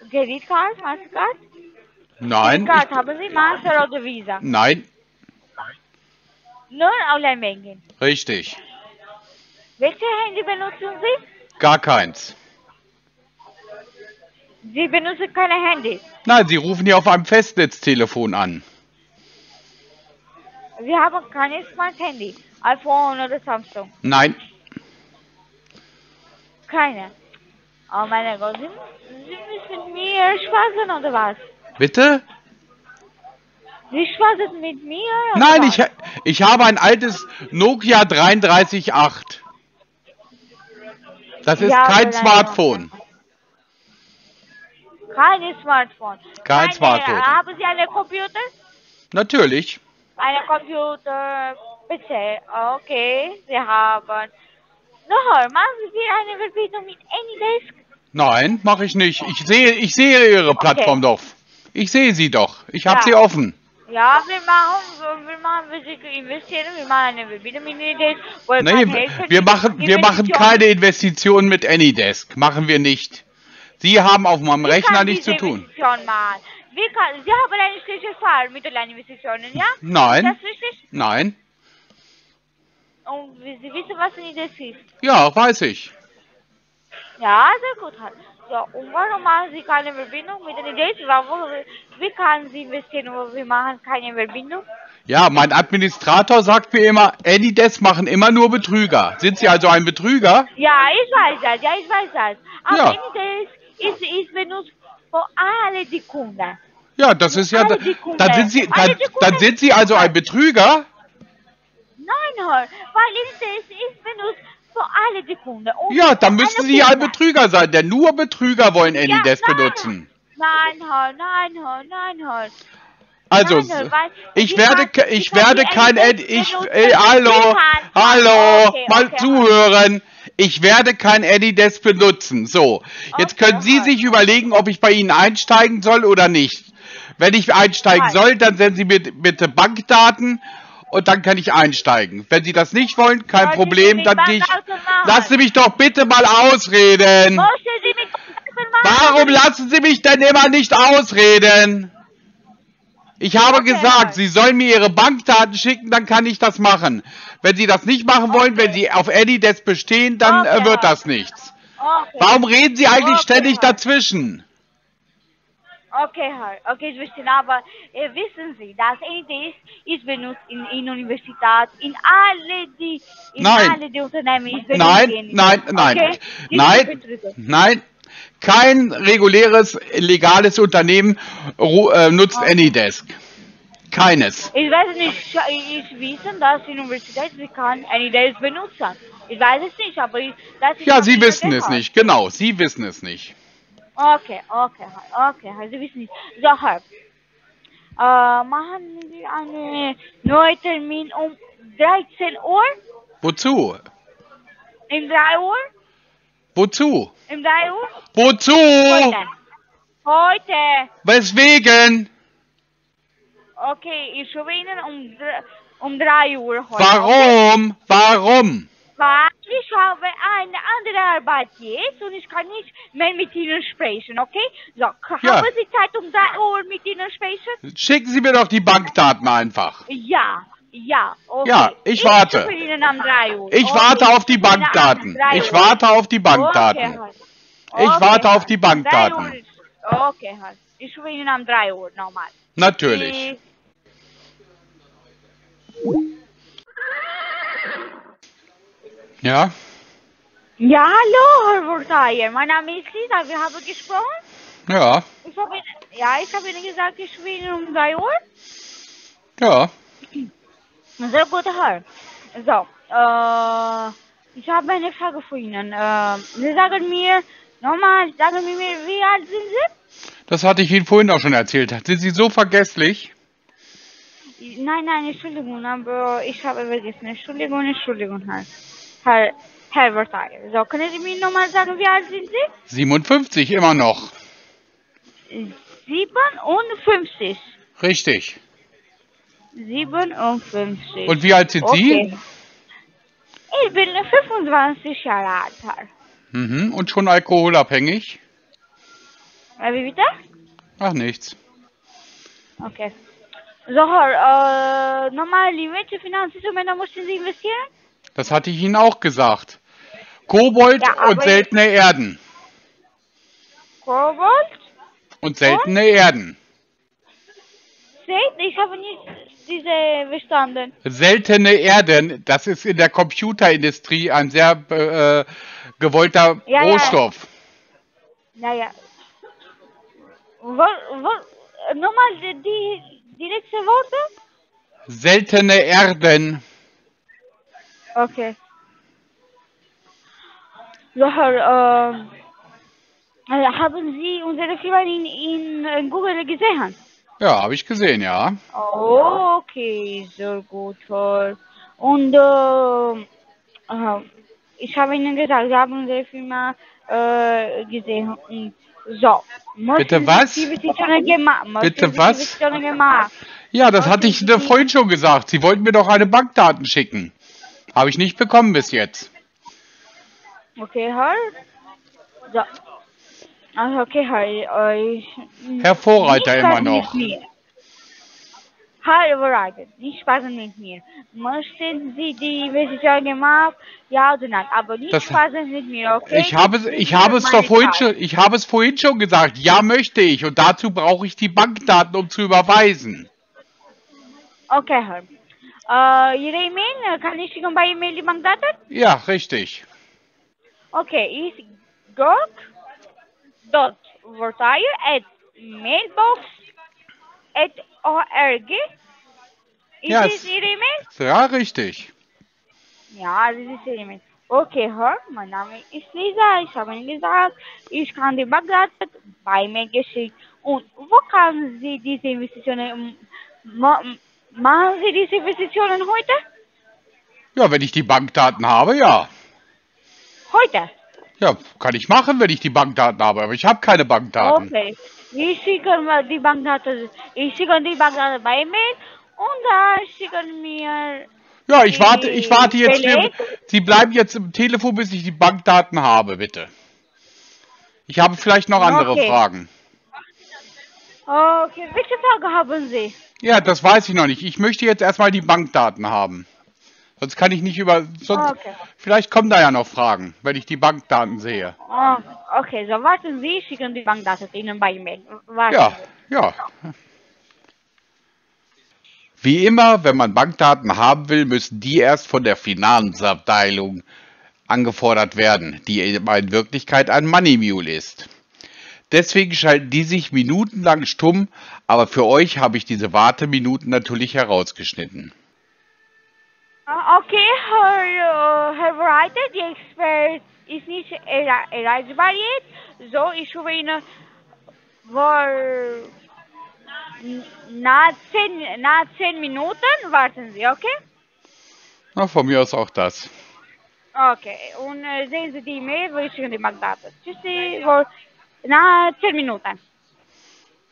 Kreditkarte, Mastercard? Nein, Kreditkarte haben Sie Master oder Visa? nein, Nur Online-Banking. richtig. Welche Handy benutzen Sie? Gar keins. Sie benutzen keine Handys. Nein, Sie rufen hier auf einem Festnetztelefon an. Sie haben keine Smart-Handy. iPhone oder Samsung. Nein, Keine. Oh mein Gott, Sie, Sie müssen mit mir spaßen oder was? bitte? Sie spaßen mit mir oder Nein, was? ich, ich habe ein altes Nokia 338. Das ist Ja, kein Smartphone. Keine Smartphone. Kein Keine- Smartphone. Haben Sie einen Computer? Natürlich. Einen Computer, PC. Okay, Sie haben. Noch, machen Sie eine Verbindung mit Anydesk? Nein, mache ich nicht. Ich sehe, ich sehe Ihre Plattform doch. Ich sehe sie doch. Ich habe Ja. sie offen. Ja, wir machen, wir machen, wir investieren, wir machen eine Verbindung mit Anydesk. Nee, helfen, wir machen, wir machen keine Investitionen mit Anydesk. Machen wir nicht. Sie haben auf meinem Rechner nichts zu tun. Investition machen? Kann, Sie haben eine schlechte Erfahrung mit Online-Investitionen, ja? Nein. Ist das richtig? Nein. Und Sie wissen, was Anydesk ist? Ja, weiß ich. Ja, sehr gut. Halt. Und warum machen Sie keine Verbindung mit Anydesk? Warum, wie kann Sie investieren, wo wir machen keine Verbindung? Ja, mein Administrator sagt mir immer, Anydesk machen immer nur Betrüger. Sind Sie also ein Betrüger? Ja, ich weiß das, ja, ich weiß das. Aber Ja. Anydesk ist, ist benutzt für alle die Kunden. Ja, das ist ja. Dann sind Sie, dann, dann sind Sie also ein Betrüger? Nein, hör, weil Anydesk ist benutzt für alle die Kunden. Und Ja, dann müssen Sie ein. Betrüger sein, denn nur Betrüger wollen Anydesk nein. benutzen. Nein, hör, nein, hör, nein, hör. Also, ich werde, ich werde kein, ich, ey, hallo, hallo, mal zuhören. Ich werde kein Anydesk benutzen. So, jetzt Okay, können Sie okay. sich überlegen, ob ich bei Ihnen einsteigen soll oder nicht. Wenn ich einsteigen Nein. soll, dann senden Sie mir bitte Bankdaten und dann kann ich einsteigen. Wenn Sie das nicht wollen, kein Wollen Problem, dann gehe ich. Lassen Sie mich doch bitte mal ausreden. Warum lassen Sie mich denn immer nicht ausreden? Ich habe Okay. gesagt, Sie sollen mir Ihre Bankdaten schicken, dann kann ich das machen. Wenn Sie das nicht machen wollen, wenn Sie auf Anydesk bestehen, dann äh, Okay. wird das nichts. Okay. Warum reden Sie eigentlich Okay. ständig dazwischen? Okay, Herr. Okay, ich verstehe, aber äh, wissen Sie, das Anydesk ist benutzt in, in Universität, in alle die, in Nein. alle die Unternehmen ist benutzt. Nein, nein, nein, Okay? Nein, nein. Kein reguläres, legales Unternehmen äh, nutzt Anydesk. Keines. Ich weiß nicht, ich, ich wissen, dass die Universität sie kann Anydesk benutzen. Ich weiß es nicht, aber ich, ist Ja, Sie ich wissen es nicht. Genau, Sie wissen es nicht. Okay, okay, okay, Herr, Sie wissen nicht. So, Herr, äh, machen wir einen neuen Termin um 13 Uhr? Wozu? Um 3 Uhr? Wozu? Um 3 Uhr? Wozu? Heute. Heute. Weswegen? Okay, ich rufe Ihnen um, um 3 Uhr heute. Warum? Warum? Weil ich habe eine andere Arbeit jetzt und ich kann nicht mehr mit Ihnen sprechen, okay? So, Ja. haben Sie Zeit um 3 Uhr mit Ihnen sprechen? Schicken Sie mir doch die Bankdaten einfach. Ja, ja, okay. Ja, ich warte. rufe Ihnen 3 Uhr. Ich okay? warte auf die Bankdaten. 3 Ich warte auf die Bankdaten. Okay. Ich warte auf die Herr. 3 Bankdaten. Okay. Ich rufe Ihnen um 3 Uhr nochmal. Natürlich. Ja? Ja, hallo, Herr Wurtayer. Mein Name ist Lisa. Wir haben gesprochen. Ja. Ich Ihnen, ja, ich habe Ihnen gesagt, ich Ihnen um 3 Uhr. Ja. Sehr gut, Herr. So, äh, ich habe eine Frage für Ihnen. Äh, Sie sagen mir, nochmal, sagen Sie mir, wie alt sind Sie? Das hatte ich Ihnen vorhin auch schon erzählt. Sind Sie so vergesslich? Nein, nein, Entschuldigung, aber ich habe vergessen. Entschuldigung, Entschuldigung, Herr, Herr, Herr Verteiler. So, können Sie mir nochmal sagen, wie alt sind Sie? 57 immer noch. 57. Richtig. 57. Und wie alt sind okay. Sie? Ich bin 25 Jahre alt. Mhm. Und schon alkoholabhängig? Äh, Wie bitte? Ach, nichts. Okay. So, äh, nochmal, in welche Finanzinstrumente mussten Sie investieren? Das hatte ich Ihnen auch gesagt. Kobold Ja, und seltene Erden. Kobold? Und seltene Erden. Seht, ich habe nicht diese verstanden. Seltene Erden, das ist in der Computerindustrie ein sehr äh, gewollter Ja, ja. Rohstoff. Naja. Wo, wo, nochmal die, die, letzten Worte? Seltene Erden. Okay. Ähm, äh, haben Sie unsere Firma in, in, in Google gesehen? Ja, habe ich gesehen, ja. Oh, okay, sehr gut. Und äh, ich habe Ihnen gesagt, Sie haben unsere Firma äh, gesehen. So. Bitte was? Bitte was? Ja, das hatte ich dir vorhin schon gesagt. Sie wollten mir doch eine Bankdaten schicken. Habe ich nicht bekommen bis jetzt. Okay, Herr. So. Also, okay, Herr. Äh, Herr Vorreiter immer noch. Herr Vorreiter, nicht spaßen mit mir. Möchten Sie die Investition gemacht? Ja oder nein? Aber nicht Das- spaßen mit mir, okay? Ich habe, ich habe es doch vorhin schon, ich habe es vorhin schon gesagt. Ja, möchte ich. Und dazu brauche ich die Bankdaten, um zu überweisen. Okay, Herr. Äh, Ihre E-Mail, kann ich schicken bei E-Mail die Bankdaten? Ja, richtig. Okay, ist gorg.vortire at mailbox at org. Ist Ja, das Ihre E-Mail? Ja, richtig. Ja, das ist Ihre E-Mail. Okay, Herr, mein Name ist Lisa. Ich habe Ihnen gesagt, ich kann die Bankdaten bei Mail geschickt. Und wo kann Sie diese Investitionen, ma machen Sie diese Investitionen heute? Ja, wenn ich die Bankdaten habe, ja. Heute? Ja, kann ich machen, wenn ich die Bankdaten habe. Aber ich habe keine Bankdaten. Okay. Ich schicke mal die Bankdaten, ich schicke die Bankdaten bei E-Mail und dann schicken mir Ja, ich warte, ich warte jetzt. Beleg? Sie bleiben jetzt im Telefon, bis ich die Bankdaten habe, bitte. Ich habe vielleicht noch andere Okay. Fragen. Okay, welche Frage haben Sie? Ja, das weiß ich noch nicht. Ich möchte jetzt erstmal die Bankdaten haben. Sonst kann ich nicht über. Sonst, Okay. Vielleicht kommen da ja noch Fragen, wenn ich die Bankdaten sehe. Oh, okay, so warten Sie, schicken die Bankdaten Ihnen bei E-Mail. Ja, ja. Wie immer, wenn man Bankdaten haben will, müssen die erst von der Finanzabteilung angefordert werden, die in Wirklichkeit ein Money Mule ist. Deswegen schalten die sich minutenlang stumm, aber für euch habe ich diese Warteminuten natürlich herausgeschnitten. Ah, Okay, Herr, äh, Herr Reiter, die Expert ist nicht erre- erreichbar jetzt. So, ich rufe Ihnen vor nach zehn, nach zehn Minuten. Warten Sie, okay? Na, von mir aus auch das. Okay, und äh, sehen Sie die E-Mail, wo ich Ihnen die Bankdaten. Tschüssi, vor nach zehn Minuten.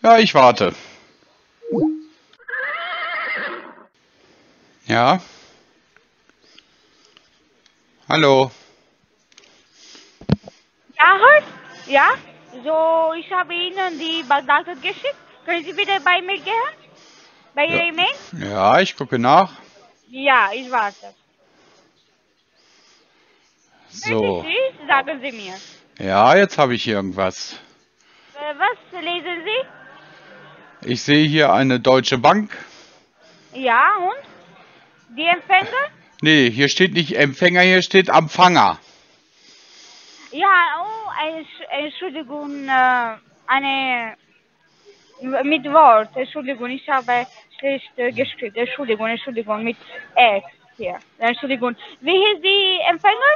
Ja, ich warte. Ja? Hallo? Ja, Herr? Ja? So, ich habe Ihnen die Bankdaten geschickt. Können Sie bitte bei mir gehen? Bei Ihrer Ja. E-Mail? Ja, ich gucke nach. Ja, ich warte. So. Tschüss, sagen Sie mir. Ja, jetzt habe ich hier irgendwas. Äh, was lesen Sie? Ich sehe hier eine Deutsche Bank. Ja, und? Die Empfänger? Nee, hier steht nicht Empfänger, hier steht Empfänger. Ja, oh, Entsch- Entschuldigung, äh, eine mit Wort, Entschuldigung, ich habe schlecht äh, geschrieben, Entschuldigung, Entschuldigung, mit S hier, Entschuldigung. Wie hieß die Empfänger?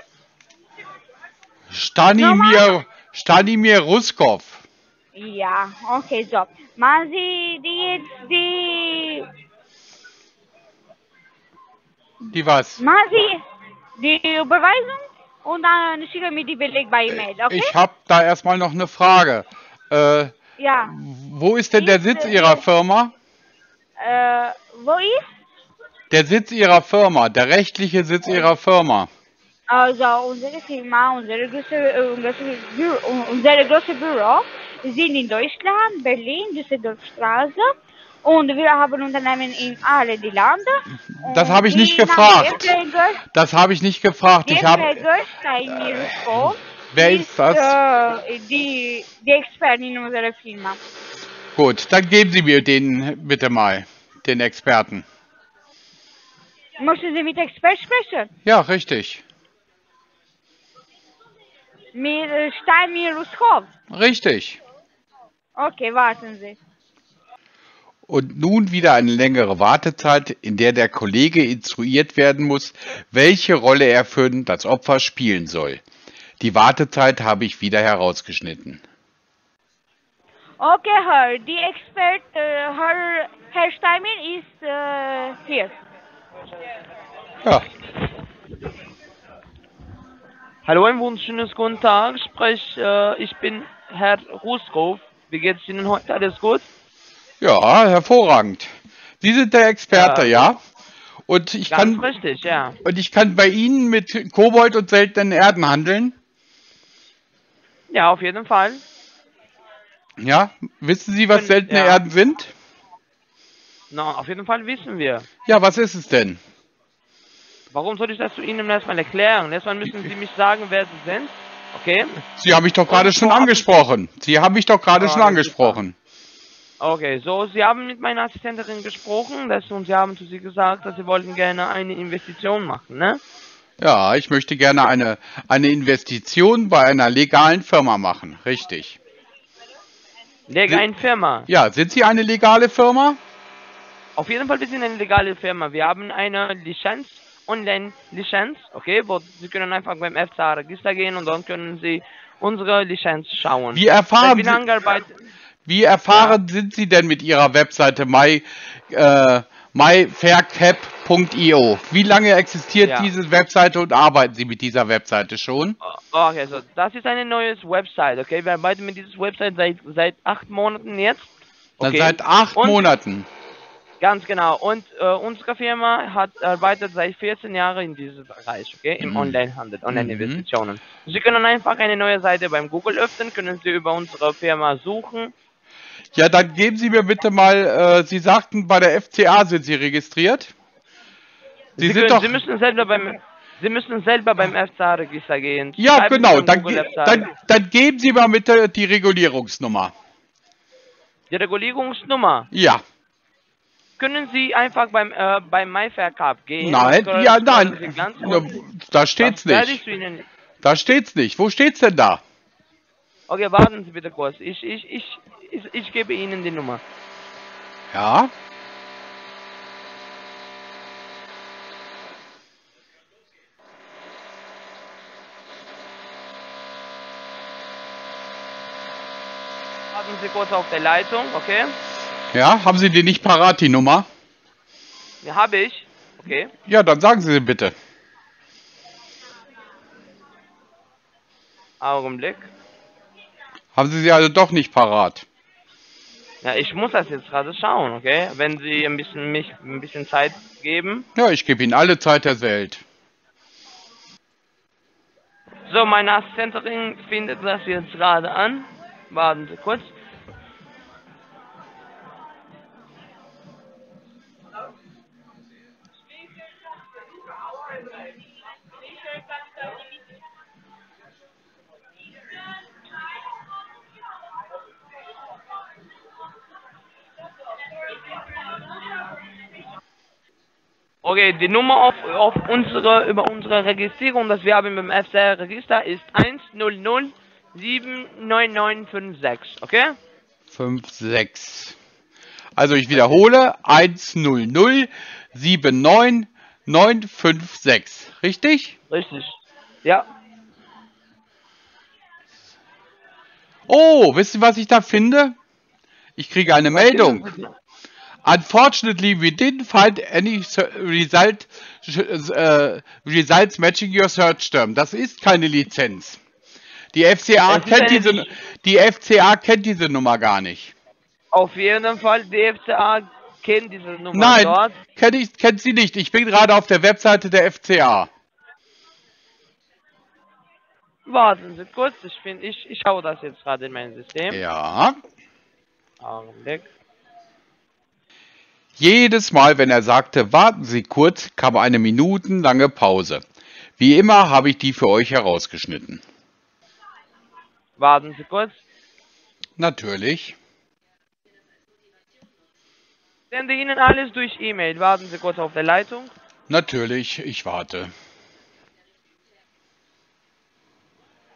Stanimir, Stanimir Ruskov. Ja, okay, so. Machen Sie die jetzt Die was? Sie die Überweisung und dann schicken Sie mir die Beleg bei E-Mail, okay? Ich habe da erstmal noch eine Frage. Äh, ja, wo ist denn der Sitz Ihrer Firma? äh, wo ist? Der Sitz Ihrer Firma, der rechtliche Sitz Ihrer Firma. Also unsere Firma, unsere große, äh, unsere, Büro, unsere große Büro sind in Deutschland, Berlin, Düsseldorfstraße und wir haben Unternehmen in alle die Länder. Das Und habe ich nicht gefragt. Das habe ich nicht gefragt. Ich habe. Rusko Wer ist das? Äh, die, die Expertin unserer Firma. Gut, dann geben Sie mir den bitte mal, den Experten. Möchten Sie mit Expert sprechen? Ja, richtig. Mit äh, Stein Ruskov. Richtig. Okay, warten Sie. Und nun wieder eine längere Wartezeit, in der der Kollege instruiert werden muss, welche Rolle er für das Opfer spielen soll. Die Wartezeit habe ich wieder herausgeschnitten. Okay, Herr, die Expert, äh, Herr, Herr Steinmeier ist äh, hier. Ja, Hallo, ein wunderschönes guten Tag. Sprich, äh, ich bin Herr Ruskow. Wie geht's Ihnen heute? Alles gut? Ja, hervorragend. Sie sind der Experte, ja? Ja. Und ich Ganz kann richtig, ja. und ich kann bei Ihnen mit Kobold und seltenen Erden handeln. Ja, auf jeden Fall. Ja, wissen Sie, was seltene ja. Erden sind? Na, auf jeden Fall wissen wir. Ja, was ist es denn? Warum soll ich das zu Ihnen erstmal erklären? Erstmal müssen Sie mich sagen, wer Sie sind. Okay? Sie haben mich doch gerade schon angesprochen. Sie haben mich doch gerade schon angesprochen. Okay, so, Sie haben mit meiner Assistentin gesprochen das, und Sie haben zu Sie gesagt, dass Sie wollten gerne eine Investition machen, ne? Ja, ich möchte gerne eine, eine Investition bei einer legalen Firma machen. Richtig. Leg eine Firma. Ja, sind Sie eine legale Firma? Auf jeden Fall, wir sind eine legale Firma. Wir haben eine Lizenz, Online-Lizenz, okay, wo Sie können einfach beim FCA-Register gehen und dann können Sie unsere Lizenz schauen. Wie erfahren Seit wie Sie- lange arbeiten... Wie erfahren sind Sie denn mit Ihrer Webseite my, äh, myfaircap.io? Wie lange existiert Ja. diese Webseite und arbeiten Sie mit dieser Webseite schon? Okay, so das ist eine neue Website, okay? Wir arbeiten mit dieser Website seit, seit acht Monaten jetzt. Na, Okay. Seit acht Und- Monaten. Ganz genau. Und äh, unsere Firma hat arbeitet seit 14 Jahren in diesem Bereich, okay? Im Mhm. Onlinehandel, Mhm. Online-Investitionen. Sie können einfach eine neue Seite beim Google öffnen, können Sie über unsere Firma suchen. Ja, dann geben Sie mir bitte mal, äh, Sie sagten, bei der FCA sind Sie registriert? Sie, Sie, sind können, doch. Sie müssen selber beim Sie müssen selber beim FCA-Register gehen. ja, Schreiben genau. Dann, dann, dann geben Sie mal bitte die Regulierungsnummer. Die Regulierungsnummer Ja. können Sie einfach beim äh, beim MyFairCup gehen. Nein, ja, nein. unten. Da steht's nicht. Da steht's nicht. Wo steht's denn da? Okay, warten Sie bitte kurz. Ich ich ich ich, ich gebe Ihnen die Nummer. Ja. Warten Sie kurz auf der Leitung, okay? Ja, haben Sie die nicht parat, die Nummer? Ja, habe ich. Okay. Ja, dann sagen Sie sie bitte. Augenblick. Haben Sie sie also doch nicht parat? Ja, ich muss das jetzt gerade schauen, okay? Wenn Sie ein bisschen mich ein bisschen Zeit geben. Ja, ich gebe Ihnen alle Zeit der Welt. So, meine Assistentin findet das jetzt gerade an. Warten Sie kurz. Okay, die Nummer auf, auf unsere, über unsere Registrierung, das wir haben beim FCR-Register, ist 100-79956, okay? 5, 6. Also ich wiederhole, 100 79 956. Richtig? Richtig. Ja. Oh, wisst ihr, was ich da finde? Ich kriege eine Meldung. Unfortunately, we didn't find any result, äh, results matching your search term. Das ist keine Lizenz. Die FCA kennt diese, die FCA kennt diese Nummer gar nicht. Auf jeden Fall, die FCA kennt diese Nummer Nein, dort. kennt, ich, kennt sie nicht. Ich bin gerade auf der Webseite der FCA. Warten Sie kurz, ich finde, ich, ich schaue das jetzt gerade in mein System. Ja. Augenblick. Jedes Mal, wenn er sagte, warten Sie kurz, kam eine minutenlange Pause. Wie immer habe ich die für euch herausgeschnitten. Warten Sie kurz. Natürlich. Sende Ihnen alles durch E-Mail. Warten Sie kurz auf der Leitung. Natürlich, ich warte.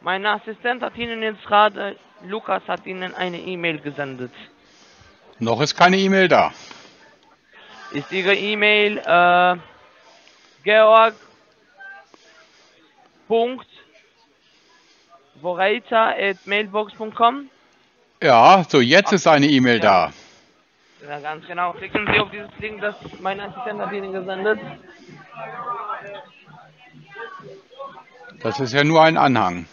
Mein Assistent hat Ihnen jetzt gerade, Lukas hat Ihnen eine E-Mail gesendet. Noch ist keine E-Mail da. Ist Ihre E-Mail äh, Georg. Ja, so jetzt ist eine E-Mail da. Ja, ganz genau. Klicken Sie auf dieses Link, das mein Assistent hat Ihnen gesendet. Das ist ja nur ein Anhang.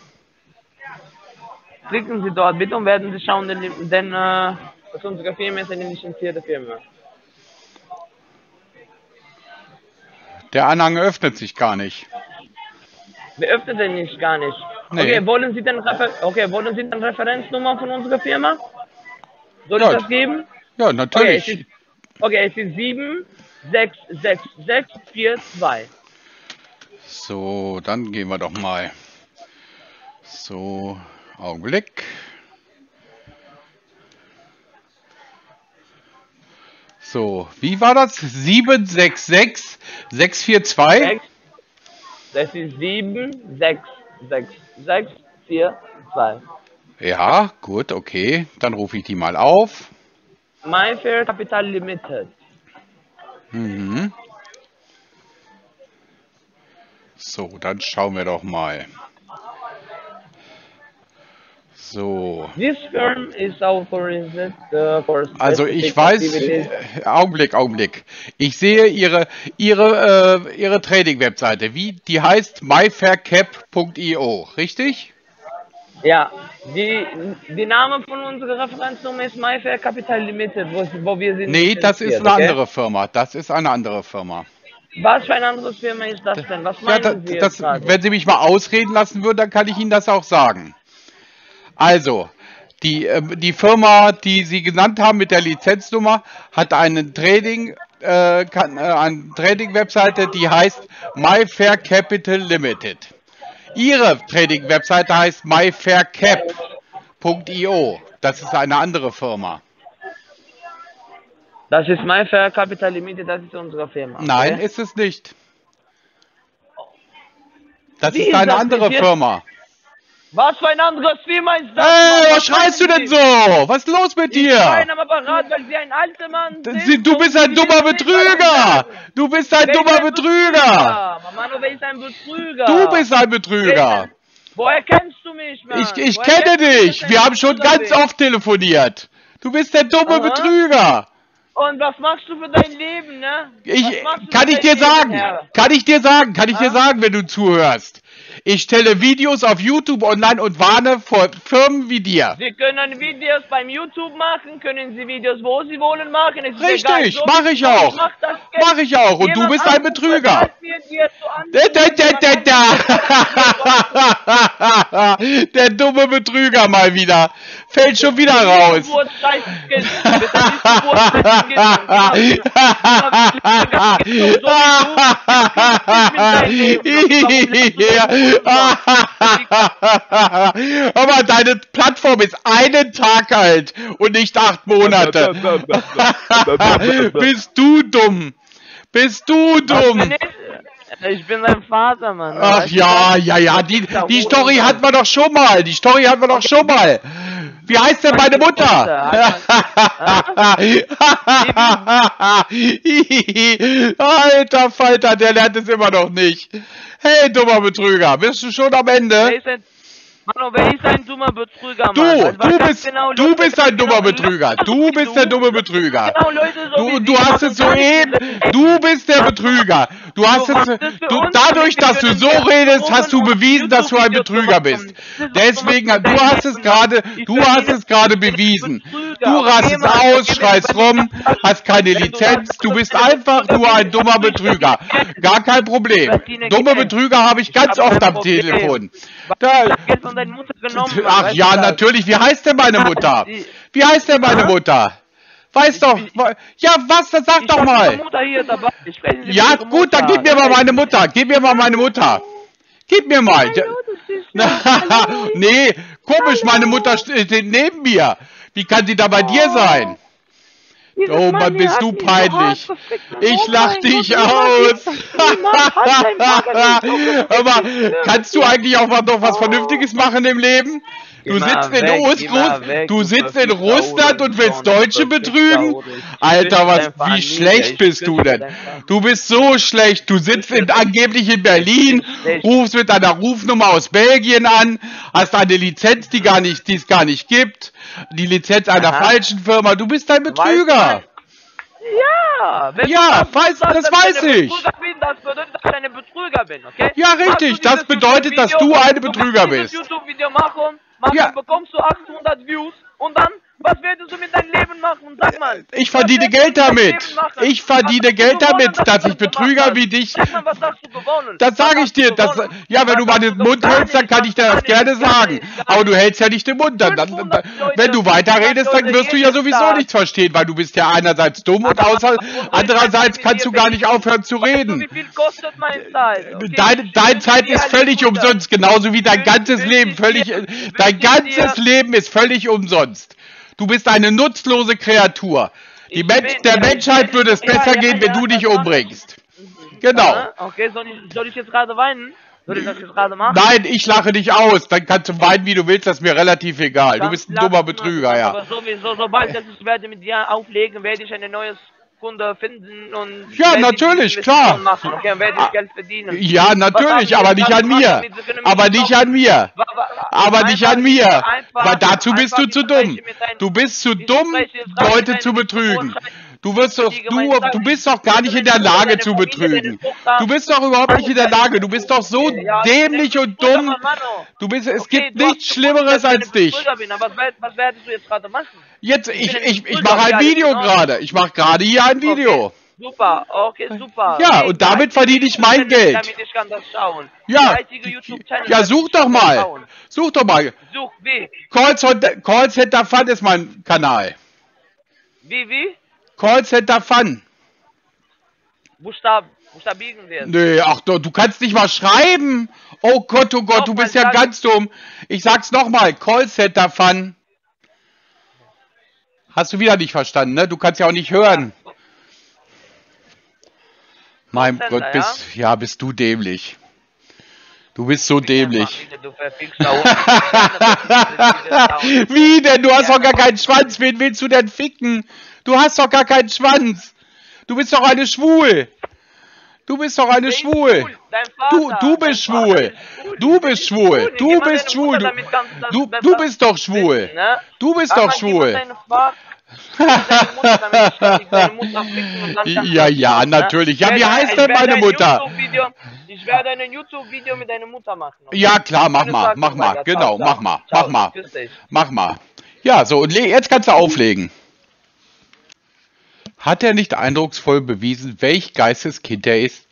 Klicken Sie dort bitte und werden Sie schauen, denn, denn äh, unsere Firma ist eine lizenzierte Firma. Der Anhang öffnet sich gar nicht. Wir öffnen den nicht gar nicht. Nee. Okay, wollen Sie denn Refer okay, wollen Sie dann Referenznummer von unserer Firma? Soll ich Ja. das geben? Ja, Okay, es natürlich. ist, okay, es ist 7 6 6 6 4 2. So, dann gehen wir doch mal. So, Augenblick. So, wie war das? 766 642? Das ist 7 6 6 6 4 2. Ja, gut, okay. Dann rufe ich die mal auf. MyFair Capital Limited. Mhm. So, dann schauen wir doch mal. So, This firm is authorized uh, for also ich weiß, activities. äh, Augenblick, Augenblick. Ich sehe Ihre Ihre äh, Ihre Trading-Webseite. Wie? Die heißt myfaircap.io, richtig? Ja, die, die Name von unserer Referenznummer ist MyFair Capital Limited, wo, wo wir sind. Nee, das ist eine okay? andere Firma. Das ist eine andere Firma. Was für eine andere Firma ist das denn? Was Ja, meinen das, Sie jetzt das, wenn Sie mich mal ausreden lassen würden, dann kann ich Ihnen das auch sagen. Also, die, ähm, die Firma, die Sie genannt haben mit der Lizenznummer, hat einen Trading, äh, kann, äh, eine Trading-Webseite, die heißt MyFair Capital Limited. Ihre Trading-Webseite heißt myfaircap.io. Das ist eine andere Firma. Das ist MyFair Capital Limited, das ist unsere Firma. okay? Nein, ist es nicht. Das Wie ist ist eine das andere? Firma. Was für ein anderes ist das? Hey, Mann? was schreist du denn so? Was ist los mit Ich dir? schreie am Apparat, weil Sie ein alter Mann sind. Du bist ein dummer Betrüger! Du bist ein dummer Betrüger! Mann, wer ist ein Betrüger? Du bist ein Betrüger! Woher kennst du mich, Mann? Ich, ich kenne du dich! Wir ich haben schon ganz oft telefoniert! Du bist der dumme. Betrüger! Und was machst du für dein Leben, ne? Ich, du kann ich dir sagen, kann ich dir sagen, kann ich dir sagen, wenn du zuhörst. Ich stelle Videos auf YouTube online und warne vor Firmen wie dir. Sie können Videos beim YouTube machen, können Sie Videos, wo Sie wollen, machen. Es Richtig. So mach wie ich du auch. mach das Geld. Mach ich auch. Und du Jemand bist ein Betrüger. Der dumme Betrüger mal wieder. Fällt schon wieder raus. Aber deine Plattform ist einen Tag alt und nicht acht Monate. Bist du dumm? Bist du dumm? Ich bin dein Vater, Mann. Ach ja, ja, ja, die, die Story hatten wir doch schon mal. Die Story hatten wir doch schon mal. Wie heißt denn meine Mutter? Alter Falter, der lernt es immer noch nicht. Hey, dummer Betrüger, bist du schon am Ende? Mano, wer ist ein dummer Betrüger, Mann? Du, weil du bist, genau du bist ein dummer genau Betrüger. Du bist der dumme Betrüger. Genau, Leute so Du, du hast es soeben, du bist der Betrüger. Du hast für du, dadurch, dass du so redest, hast du bewiesen, dass du ein Betrüger bist. Deswegen, du hast es gerade, du hast es gerade bewiesen. Du rastest aus, schreist rum, hast keine Lizenz, du bist einfach nur ein dummer Betrüger. Gar kein Problem. Dumme. Betrüger habe ich ganz oft am. Telefon. Da, Ach ja, natürlich. Wie heißt denn meine Mutter? Wie heißt denn meine? Mutter? Weiß doch. Ja, was? Dann sag doch mal. Ja, gut, dann gib mir mal meine Mutter. Gib mir mal meine Mutter. Gib mir mal. nee, komisch, meine Mutter steht neben mir. Wie kann sie da bei dir sein? Oh Mann, bist du peinlich. Ich lach dich aus. Aber kannst du eigentlich auch noch was Vernünftiges machen im Leben? Du sitzt in weg, weg, du sitzt in Russland und willst Deutsche betrügen? Alter, was, wie schlecht bist du denn? Du bist so schlecht. Du sitzt in, angeblich in Berlin, rufst mit deiner Rufnummer aus Belgien an, hast eine Lizenz, die gar nicht, die es gar nicht gibt, die Lizenz einer Aha. falschen Firma. Du bist ein Betrüger. Ja, wenn Ja, du weiß- sagst, das weiß ich bin, das bedeutet, dass ich ein Betrüger bin, okay? Ja, richtig, das bedeutet, dass YouTube-Video, du ein du Betrüger bist. YouTube-Video machen, machen Ja. bekommst du 800 Views und dann, was würdest du mit deinem Leben machen? Sag mal. Ich verdiene Geld damit. Ich verdiene Geld damit, dass ich Betrüger wie dich- Sag mal, was hast du gewonnen? Das sage ich dir. Das, ja, wenn du mal hast den du Mund hältst, dann kann ich dir das gerne sagen. Aber du hältst ja nicht den Mund. Dann, dann, 500 Leute, wenn du weiterredest, dann 500 wirst du ja sowieso nichts verstehen, weil du bist ja einerseits dumm und außer, andererseits kannst du gar nicht aufhören zu reden. wie viel kostet meine Zeit? Deine, Zeit ist völlig umsonst, genauso wie dein ganzes Leben völlig, dein ganzes Leben ist völlig umsonst. Du bist eine nutzlose Kreatur. Die Mensch, der Menschheit würde es besser ja, gehen, wenn du dich das umbringst. Genau. Okay, soll ich, soll ich jetzt gerade weinen? Soll ich das jetzt gerade machen? Nein, ich lache dich aus. Dann kannst du weinen, wie du willst. Das ist mir relativ egal. Du bist ein dummer. Betrüger, ja. Aber sowieso, sobald das ich werde mit dir auflegen, werde ich eine neue Kunde finden und Ja, natürlich, klar. Machen, werde ich Geld verdienen. Ja, natürlich, aber nicht an mir. Aber nicht an mir. Aber nicht an mir. Weil dazu bist du zu dumm. Du bist zu dumm, Leute zu betrügen. Du wirst doch, du, du bist doch gar nicht in der Lage zu betrügen. Du bist doch überhaupt nicht in der Lage. Du bist doch so dämlich ich und dumm. Mano. Du bist, es gibt nichts Schlimmeres als dich. Was, werd- was werdest du jetzt gerade machen? Jetzt, ich, ich, ich mache ein Video gerade. Ich mache gerade hier ein Video. Super, okay, super. Ja, und damit die verdiene ich mein Geld. Damit ich kann das schauen. Ja, ja, such doch mal. Such doch mal. Such, wie? Callcenter, Callcenter Fun ist mein Kanal. Wie, wie? Callcenter Fun. Buchstab, buchstabieren wir. Nee, ach du, du kannst nicht mal schreiben. Oh Gott, oh Gott, du Nochmal bist ja ganz dumm. Ich sag's nochmal, Callcenter Fun. Hast du wieder nicht verstanden, ne? Du kannst ja auch nicht hören. Mein Callcenter, Gott, bist, ja, bist du dämlich. Du bist so dämlich. Du. Wie denn? Du hast doch gar keinen Schwanz. Wen willst du denn ficken? Du hast doch gar keinen Schwanz. Du bist doch eine Schwul. Du bist doch eine Schwul. Du, du bist schwul. Du bist schwul. Du bist schwul. Du, das du, bist doch schwul. ne? Du bist doch schwul. Ja, ja, ne? natürlich. Ja, wie heißt denn meine ein Mutter? Ich werde ein YouTube-Video mit deiner Mutter machen. Ja, klar, mach mal, mach mal. Genau, mach mal, mach mal. Mach mal. Ja, so, und jetzt kannst du auflegen. Hat er nicht eindrucksvoll bewiesen, welch Geisteskind er ist?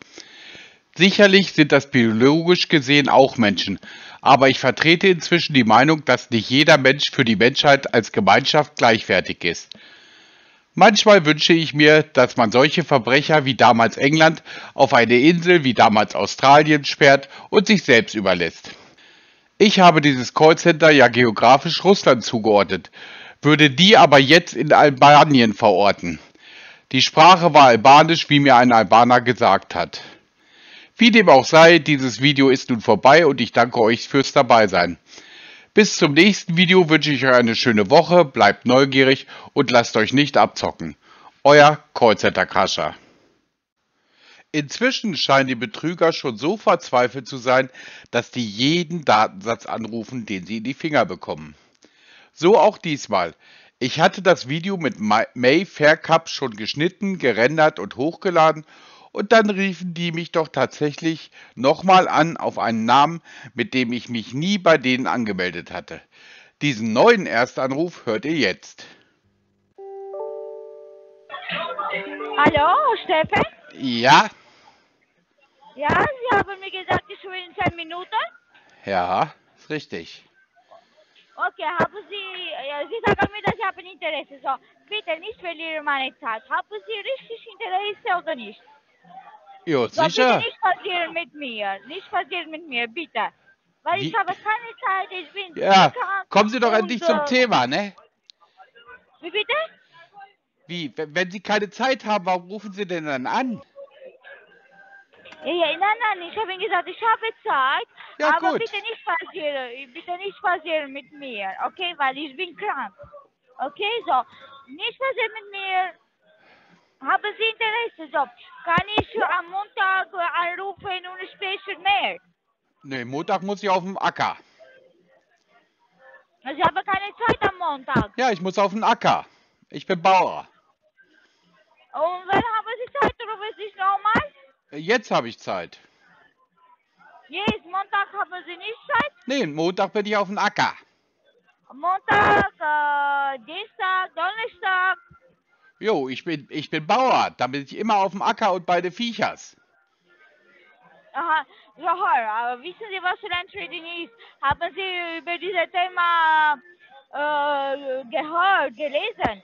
Sicherlich sind das biologisch gesehen auch Menschen, aber ich vertrete inzwischen die Meinung, dass nicht jeder Mensch für die Menschheit als Gemeinschaft gleichwertig ist. Manchmal wünsche ich mir, dass man solche Verbrecher wie damals England auf eine Insel wie damals Australien sperrt und sich selbst überlässt. Ich habe dieses Callcenter ja geografisch Russland zugeordnet, würde die aber jetzt in Albanien verorten. Die Sprache war albanisch, wie mir ein Albaner gesagt hat. Wie dem auch sei, dieses Video ist nun vorbei und ich danke euch fürs Dabeisein. Bis zum nächsten Video wünsche ich euch eine schöne Woche, bleibt neugierig und lasst euch nicht abzocken. Euer Callcenter Kascha. Inzwischen scheinen die Betrüger schon so verzweifelt zu sein, dass die jeden Datensatz anrufen, den sie in die Finger bekommen. So auch diesmal. Ich hatte das Video mit May Faircup schon geschnitten, gerendert und hochgeladen und dann riefen die mich doch tatsächlich nochmal an auf einen Namen, mit dem ich mich nie bei denen angemeldet hatte. Diesen neuen Erstanruf hört ihr jetzt. Hallo, Steffen? Ja, Ja, Sie haben mir gesagt, ich will in 10 Minuten. ja, ist richtig. Okay, haben Sie, ja, Sie sagen mir, dass Sie haben Interesse. So, bitte nicht verlieren meine Zeit. Haben Sie richtig Interesse oder nicht? Jo, So, bitte sicher. nicht passieren mit mir. Nicht passieren mit mir, bitte. Weil ich Wie- habe keine Zeit, ich bin Ja, kommen Sie doch endlich zum Thema, ne? Wie bitte? Wie, wenn Sie keine Zeit haben, warum rufen Sie denn dann an? Ja, ja, nein, nein, ich habe gesagt, ich habe Zeit, Ja, aber gut. bitte nicht passieren, bitte nicht passieren mit mir, okay, weil ich bin krank. Okay, so, nicht passieren mit mir. Haben Sie Interesse, so, kann ich am Montag anrufen und sprechen mehr? Ne, Montag muss ich auf dem Acker. Ich habe keine Zeit am Montag. Ja, ich muss auf den Acker. Ich bin Bauer. Und wann haben Sie Zeit, rufen Sie sich nochmal? Jetzt habe ich Zeit. Yes, Montag haben Sie nicht Zeit. Nee, Montag bin ich auf dem Acker. Montag, äh, Dienstag, Donnerstag. Jo, ich bin, ich bin Bauer. Da bin ich immer auf dem Acker und bei den Viechers. Aha, so, äh, wissen Sie, was Trading ist? Haben Sie über dieses Thema äh, gehört, gelesen?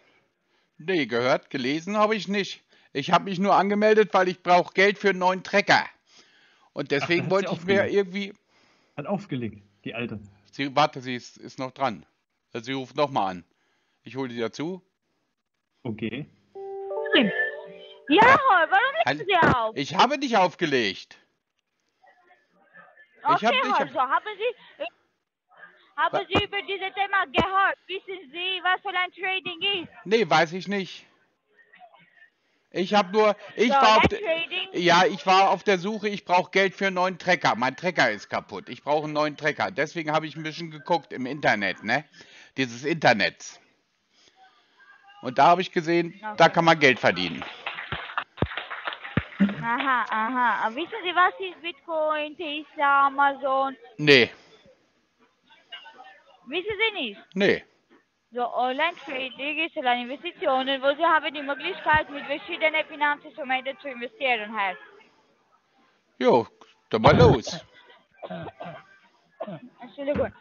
Nee, gehört, gelesen habe ich nicht. Ich habe mich nur angemeldet, weil ich brauche Geld für einen neuen Trecker. Und deswegen hat wollte ich mir aufgelegt. irgendwie. Hat aufgelegt, die Alte. Sie, warte, sie ist, ist noch dran. Sie ruft nochmal an. Ich hole sie dazu. Okay. Ja, warum Halt. legen Sie auf? Ich habe nicht aufgelegt. ich Okay, hab nicht- hör, so, haben Sie, haben Sie über dieses Thema gehört? Wissen Sie, was Trading ist? Nee, weiß ich nicht. Ich habe nur. Ich so, war auf Ja, ich war auf der Suche. Ich brauche Geld für einen neuen Trecker. Mein Trecker ist kaputt. Ich brauche einen neuen Trecker. Deswegen habe ich ein bisschen geguckt im Internet, ne? Dieses Internet. Und da habe ich gesehen, da Okay. kann man Geld verdienen. aha, aha. Wissen Sie, was ist Bitcoin, Tesla, Amazon? Nee, Wissen Sie nicht? nee. So, Online-Trading ist eine Investition, wo Sie haben die Möglichkeit, mit verschiedenen Finanzinstrumenten zu investieren, Herr. Jo, dann mal los. Entschuldigung.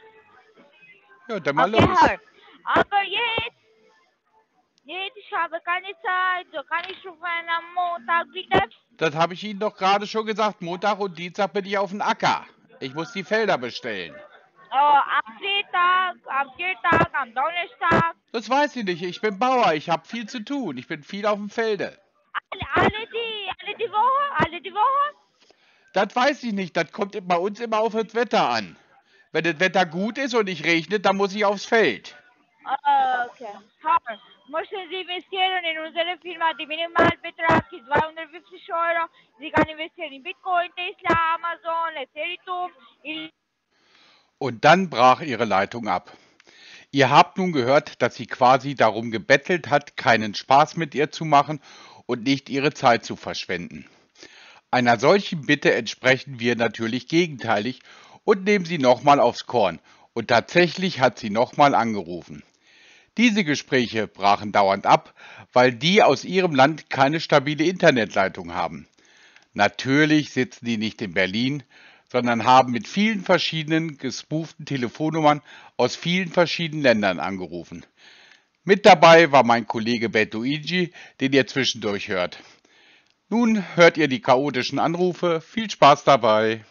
Ja, dann mal Okay, los. Herr. Aber jetzt, jetzt, ich habe keine Zeit, so kann ich rufen am Montag, bitte? Das habe ich Ihnen doch gerade schon gesagt. Montag und Dienstag bin ich auf dem Acker. Ich muss die Felder bestellen. Oh, am Freitag, am Viertag, am Donnerstag, Das weiß ich nicht. Ich bin Bauer. Ich habe viel zu tun. Ich bin viel auf dem Felde. alle, alle, die, alle die Woche, alle die Woche? Das weiß ich nicht. Das kommt bei uns immer auf das Wetter an. Wenn das Wetter gut ist und nicht regnet, dann muss ich aufs Feld. Ah, Okay. Möchten Sie investieren in unsere Firma? Der Minimalbetrag ist 250 Euro. Sie können investieren in Bitcoin, Tesla, Amazon, Ethereum. In Und dann brach ihre Leitung ab. Ihr habt nun gehört, dass sie quasi darum gebettelt hat, keinen Spaß mit ihr zu machen und nicht ihre Zeit zu verschwenden. Einer solchen Bitte entsprechen wir natürlich gegenteilig und nehmen sie nochmal aufs Korn. Und tatsächlich hat sie nochmal angerufen. Diese Gespräche brachen dauernd ab, weil die aus ihrem Land keine stabile Internetleitung haben. Natürlich sitzen die nicht in Berlin, sondern haben mit vielen verschiedenen gespooften Telefonnummern aus vielen verschiedenen Ländern angerufen. Mit dabei war mein Kollege Betuigi, den ihr zwischendurch hört. Nun hört ihr die chaotischen Anrufe. Viel Spaß dabei.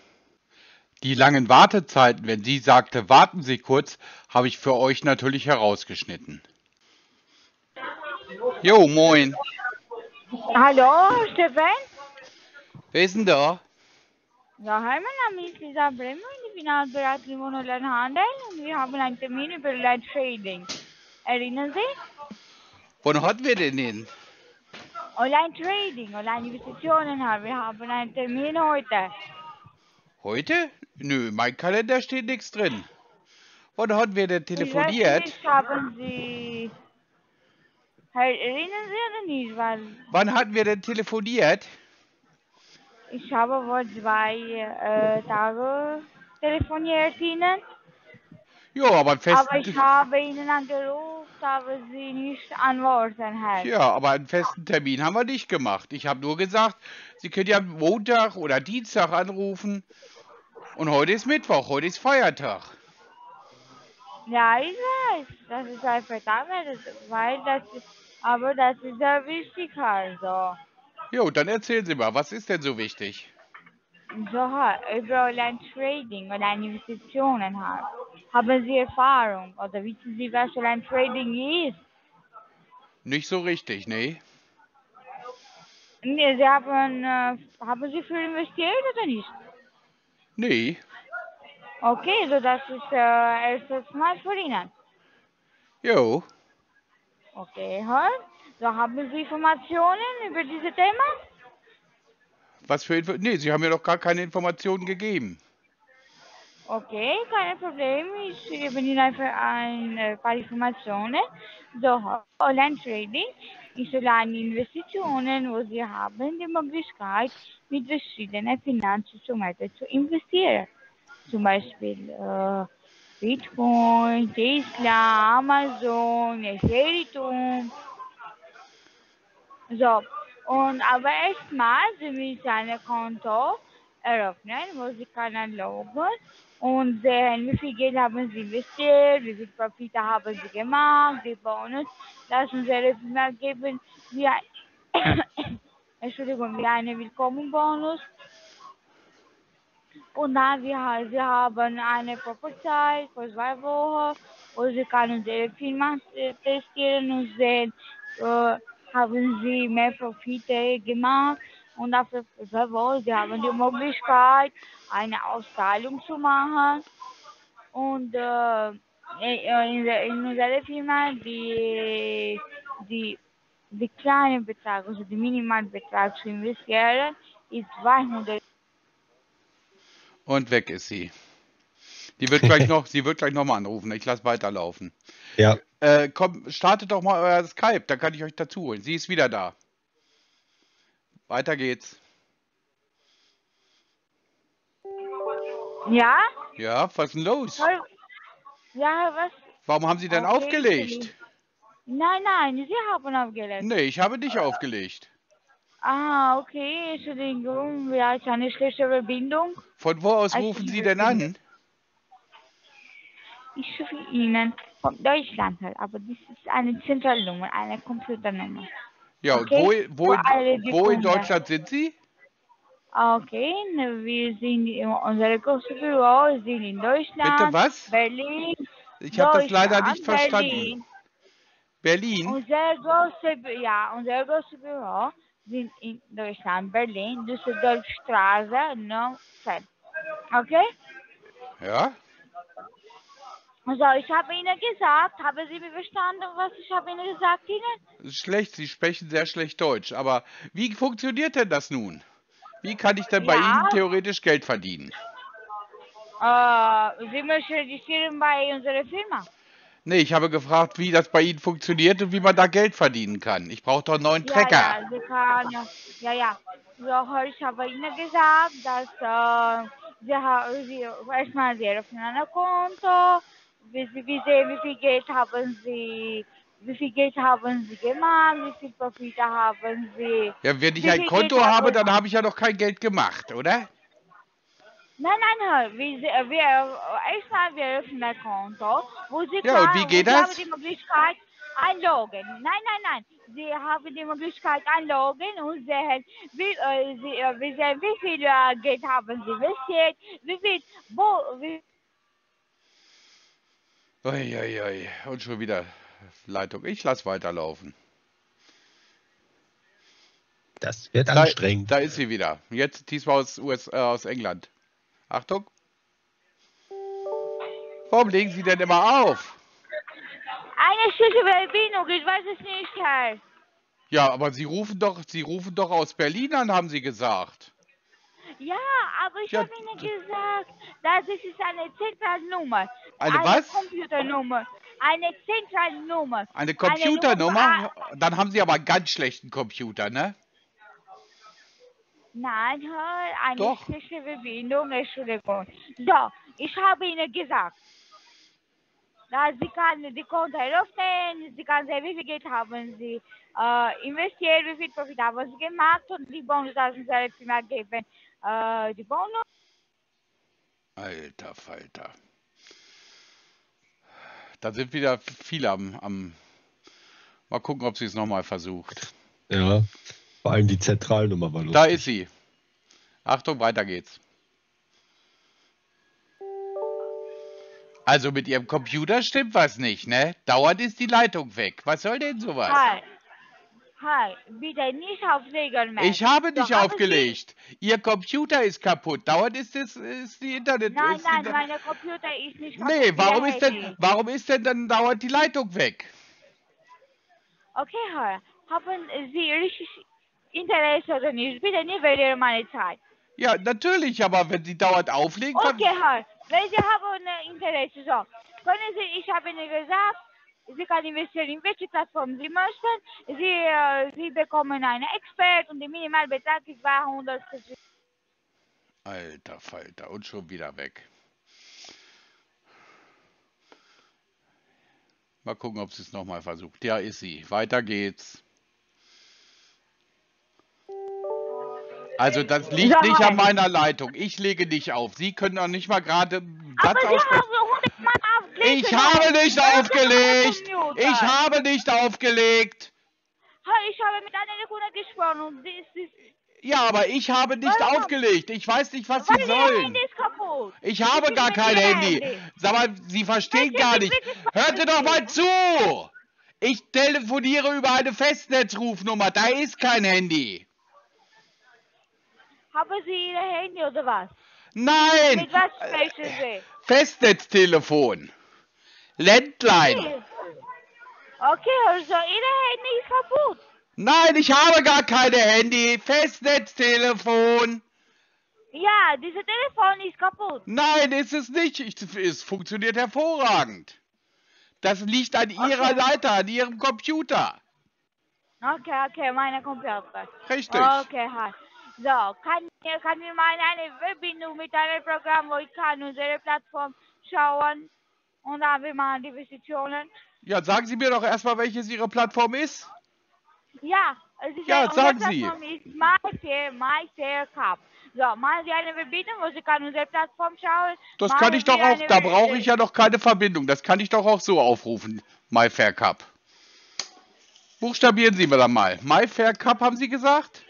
Die langen Wartezeiten, wenn sie sagte, warten Sie kurz, habe ich für euch natürlich herausgeschnitten. Jo, moin. Hallo, Stefan? Wer ist denn da? Ja, mein Name ist Lisa Bremer, ich bin Finanzberaterin von Online-Handel und wir haben einen Termin über Online-Trading. Erinnern Sie? Wann hatten wir denn den? Online-Trading, Online-Investitionen haben. Wir haben einen Termin heute. Heute? Nö, mein Kalender steht nichts drin. Wann hatten wir denn Ich telefoniert? nicht, haben Sie... Erinnern Sie oder nicht? Weil Wann hatten wir denn telefoniert? Ich habe vor zwei äh, Tagen telefoniert Ihnen. Ja, aber einen festen, Aber ich habe Ihnen angerufen, aber Sie nicht antworten, Herr. ja, aber einen festen Termin haben wir nicht gemacht. Ich habe nur gesagt, Sie können ja Montag oder Dienstag anrufen. Und heute ist Mittwoch, heute ist Feiertag. Ja, ich weiß, das ist ein Verdacht, weil das ist, aber das ist sehr wichtig, also. Jo, dann erzählen Sie mal, was ist denn so wichtig? So, über Online-Trading oder Investitionen haben. Haben Sie Erfahrung oder wissen Sie, was Online-Trading ist? Nicht so richtig, nee. Nee, Sie haben, äh, haben Sie viel investiert oder nicht? Nee. Okay, so das ist äh, erstes Mal für Ihnen. Jo. Okay, hör. So haben Sie Informationen über dieses Thema? Was für Info Nee, Sie haben mir doch gar keine Informationen gegeben. Okay, kein Problem. Ich gebe Ihnen einfach ein äh, paar Informationen. So, Online-Trading ist eine Investitionen, wo Sie haben die Möglichkeit, mit verschiedenen Finanzinstrumenten zu investieren. Zum Beispiel äh, Bitcoin, Tesla, Amazon, Ethereum. So, aber erstmal, Sie müssen ein Konto eröffnen, wo Sie können loggen und sehen, wie viel Geld haben Sie investiert, wie viel Profite haben Sie gemacht, die Bonus. Lassen Sie Ihre Firma geben, wie ein, Entschuldigung, wie eine Willkommenbonus. Und dann, wir, Sie haben eine Probezeit für zwei Wochen, wo Sie können Ihre Firma äh, testieren und sehen, äh, haben Sie mehr Profite gemacht. Und dafür Sie haben die Möglichkeit, eine Auszahlung zu machen. Und äh, in, der- in unserer Firma, die, die, die kleinen Betrag, also der Minimalbetrag zu investieren, ist 200 Und weg ist sie. Die wird gleich noch, sie wird gleich nochmal anrufen. Ich lasse weiterlaufen. Ja, Äh, komm, startet doch mal euer Skype, dann kann ich euch dazu holen. Sie ist wieder da. Weiter geht's. Ja? Ja, was ist denn los? Ja, was? Warum haben Sie denn Okay, aufgelegt? Nein, nein, Sie haben aufgelegt. Nee, ich habe nicht aufgelegt. Ah, okay, Entschuldigung, wir haben eine schlechte Verbindung. Von wo aus Also, rufen ich Sie denn an? Ich rufe Ihnen von Deutschland halt, aber das ist eine Zentralnummer, eine Computernummer. Ja, und Okay, wo, wo, alle, die wo in. Deutschland sind Sie? Okay, wir sind in unser großes Büro, sind in Deutschland. Bitte was? Berlin. Ich habe das leider nicht verstanden. Berlin. Berlin? Unser großes, ja, unser großes Büro sind in Deutschland, Berlin, Düsseldorfstraße, Nummer 10. Okay? Ja? Also ich habe Ihnen gesagt, haben Sie mir verstanden, was ich habe Ihnen gesagt Ihnen? Schlecht, Sie sprechen sehr schlecht Deutsch. Aber wie funktioniert denn das nun? Wie kann ich denn bei Ja. Ihnen theoretisch Geld verdienen? Äh, Sie möchten registrieren bei unserer Firma. Nee, ich habe gefragt, wie das bei Ihnen funktioniert und wie man da Geld verdienen kann. Ich brauche doch einen neuen Trecker. Ja, ja, Sie kann, ja, ja. So, ich habe Ihnen gesagt, dass äh, Sie, Sie erstmal Sie eröffnen ein Konto, wie, sehen, wie viel Geld haben Sie, wie viel Geld haben Sie gemacht, wie viel Profite haben Sie. Ja, wenn ich ein Konto Geld habe, dann habe ich ja noch kein Geld gemacht, oder? Nein, nein, nein, wir, Sie- wir, erstmal wir öffnen ein Konto, wo Sie Ja, und wie geht Sie das? haben die Möglichkeit einloggen. Nein, nein, nein, Sie haben die Möglichkeit einloggen und sehen, wie, äh, Sie, äh, wir sehen, wie viel äh, Geld haben Sie investiert, wie viel, wo, wie, Uiuiui. Und schon wieder Leitung. Ich lasse weiterlaufen. das wird Da, anstrengend. da ist sie wieder. Jetzt diesmal aus, US, äh, aus England. Achtung. Warum legen Sie denn immer auf? eine schlechte Verbindung, ich weiß es nicht, Herr. Ja, aber Sie rufen doch, Sie rufen doch aus Berlin an, haben Sie gesagt. Ja, aber ich Ja, habe Ihnen gesagt, dass es ist eine Zentralnummer. Eine was? Computernummer. Eine Zentralnummer. Eine Nummer Computernummer? für- Dann haben Sie aber einen ganz schlechten Computer, ne? Nein, eine Doch. schlechte Verbindung, Entschuldigung. So, ich habe Ihnen gesagt, dass Sie kann die Konto eröffnen, Sie kann sehen, wie viel Geld haben Sie äh, investiert, wie viel Profit haben Sie gemacht und die Bonus lassen Sie selbst immer geben. Äh, die Bonus, Alter Falter. Da sind wieder viele am, am Mal gucken, ob sie es nochmal versucht. Ja. Vor allem die Zentralnummer war lustig. Da ist sie. Achtung, weiter geht's. Also mit ihrem Computer stimmt was nicht, ne? Dauernd ist die Leitung weg. Was soll denn sowas? hi, hi, bitte nicht auflegen. Ich habe nicht So, haben aufgelegt. Ihr Computer ist kaputt. Dauernd ist es ist die Internet. Nein, nein, die, mein Computer ist nicht nee, kaputt, warum Ihr ist denn warum ist denn dann dauernd die Leitung weg? Okay, Herr, haben Sie richtig Interesse oder nicht? Bitte nicht verlieren meine Zeit. Ja, natürlich, aber wenn sie dauernd auflegen, Okay, Herr, wenn Sie haben äh, Interesse, so, können Sie, ich habe Ihnen gesagt, Sie können investieren in welche Plattform Sie möchten. Sie, äh, Sie bekommen einen Expert und der Minimalbetrag ist 200. Alter Falter, und schon wieder weg. Mal gucken, ob sie es nochmal versucht. Ja, ist sie. Weiter geht's. Also das liegt nicht an meiner Leitung. Ich lege nicht auf. Sie können doch nicht mal gerade einen Aber Satz Sie aussprechen. Haben 100 Mal aufgelegt. Ich habe nicht aufgelegt. Ich habe nicht aufgelegt. Ich habe mit einer Kunde gesprochen und sie ist, Ja, aber ich habe nicht Warum? aufgelegt. Ich weiß nicht, was weil Sie sollen. Handy ist kaputt. Ich habe gar kein Handy. Handy. Sag mal, Sie verstehen Bitte, gar nicht. bitte, Hört ihr doch mal zu. Ich telefoniere über eine Festnetzrufnummer. Da ist kein Handy. Haben Sie Ihr Handy oder was? Nein. Mit was sprechen Sie? Festnetztelefon. Landline. Okay, also Ihr Handy ist kaputt. Nein, ich habe gar keine Handy. Festnetztelefon. Ja, dieses Telefon ist kaputt. Nein, ist es nicht. Ich, es funktioniert hervorragend. Das liegt an Ihrer Leiter, an Ihrem Computer. Okay, okay, meine Computer. Richtig. Okay, hi. So, kann, kann ich mal eine Verbindung mit einem Programm, wo ich kann unsere Plattform schauen und dann wir machen die Investitionen. Ja, sagen Sie mir doch erstmal, welches Ihre Plattform ist. Ja, es ist Ja, eine, sagen unsere Sie. Plattform ist MyFair, MyFair Cup. So, machen Sie eine Verbindung, wo Sie kann unsere Plattform schauen. Das Machen kann ich Sie doch auch, da brauche ich ja noch keine Verbindung. Das kann ich doch auch so aufrufen. MyFair Cup. Buchstabieren Sie mir dann mal. MyFair Cup haben Sie gesagt?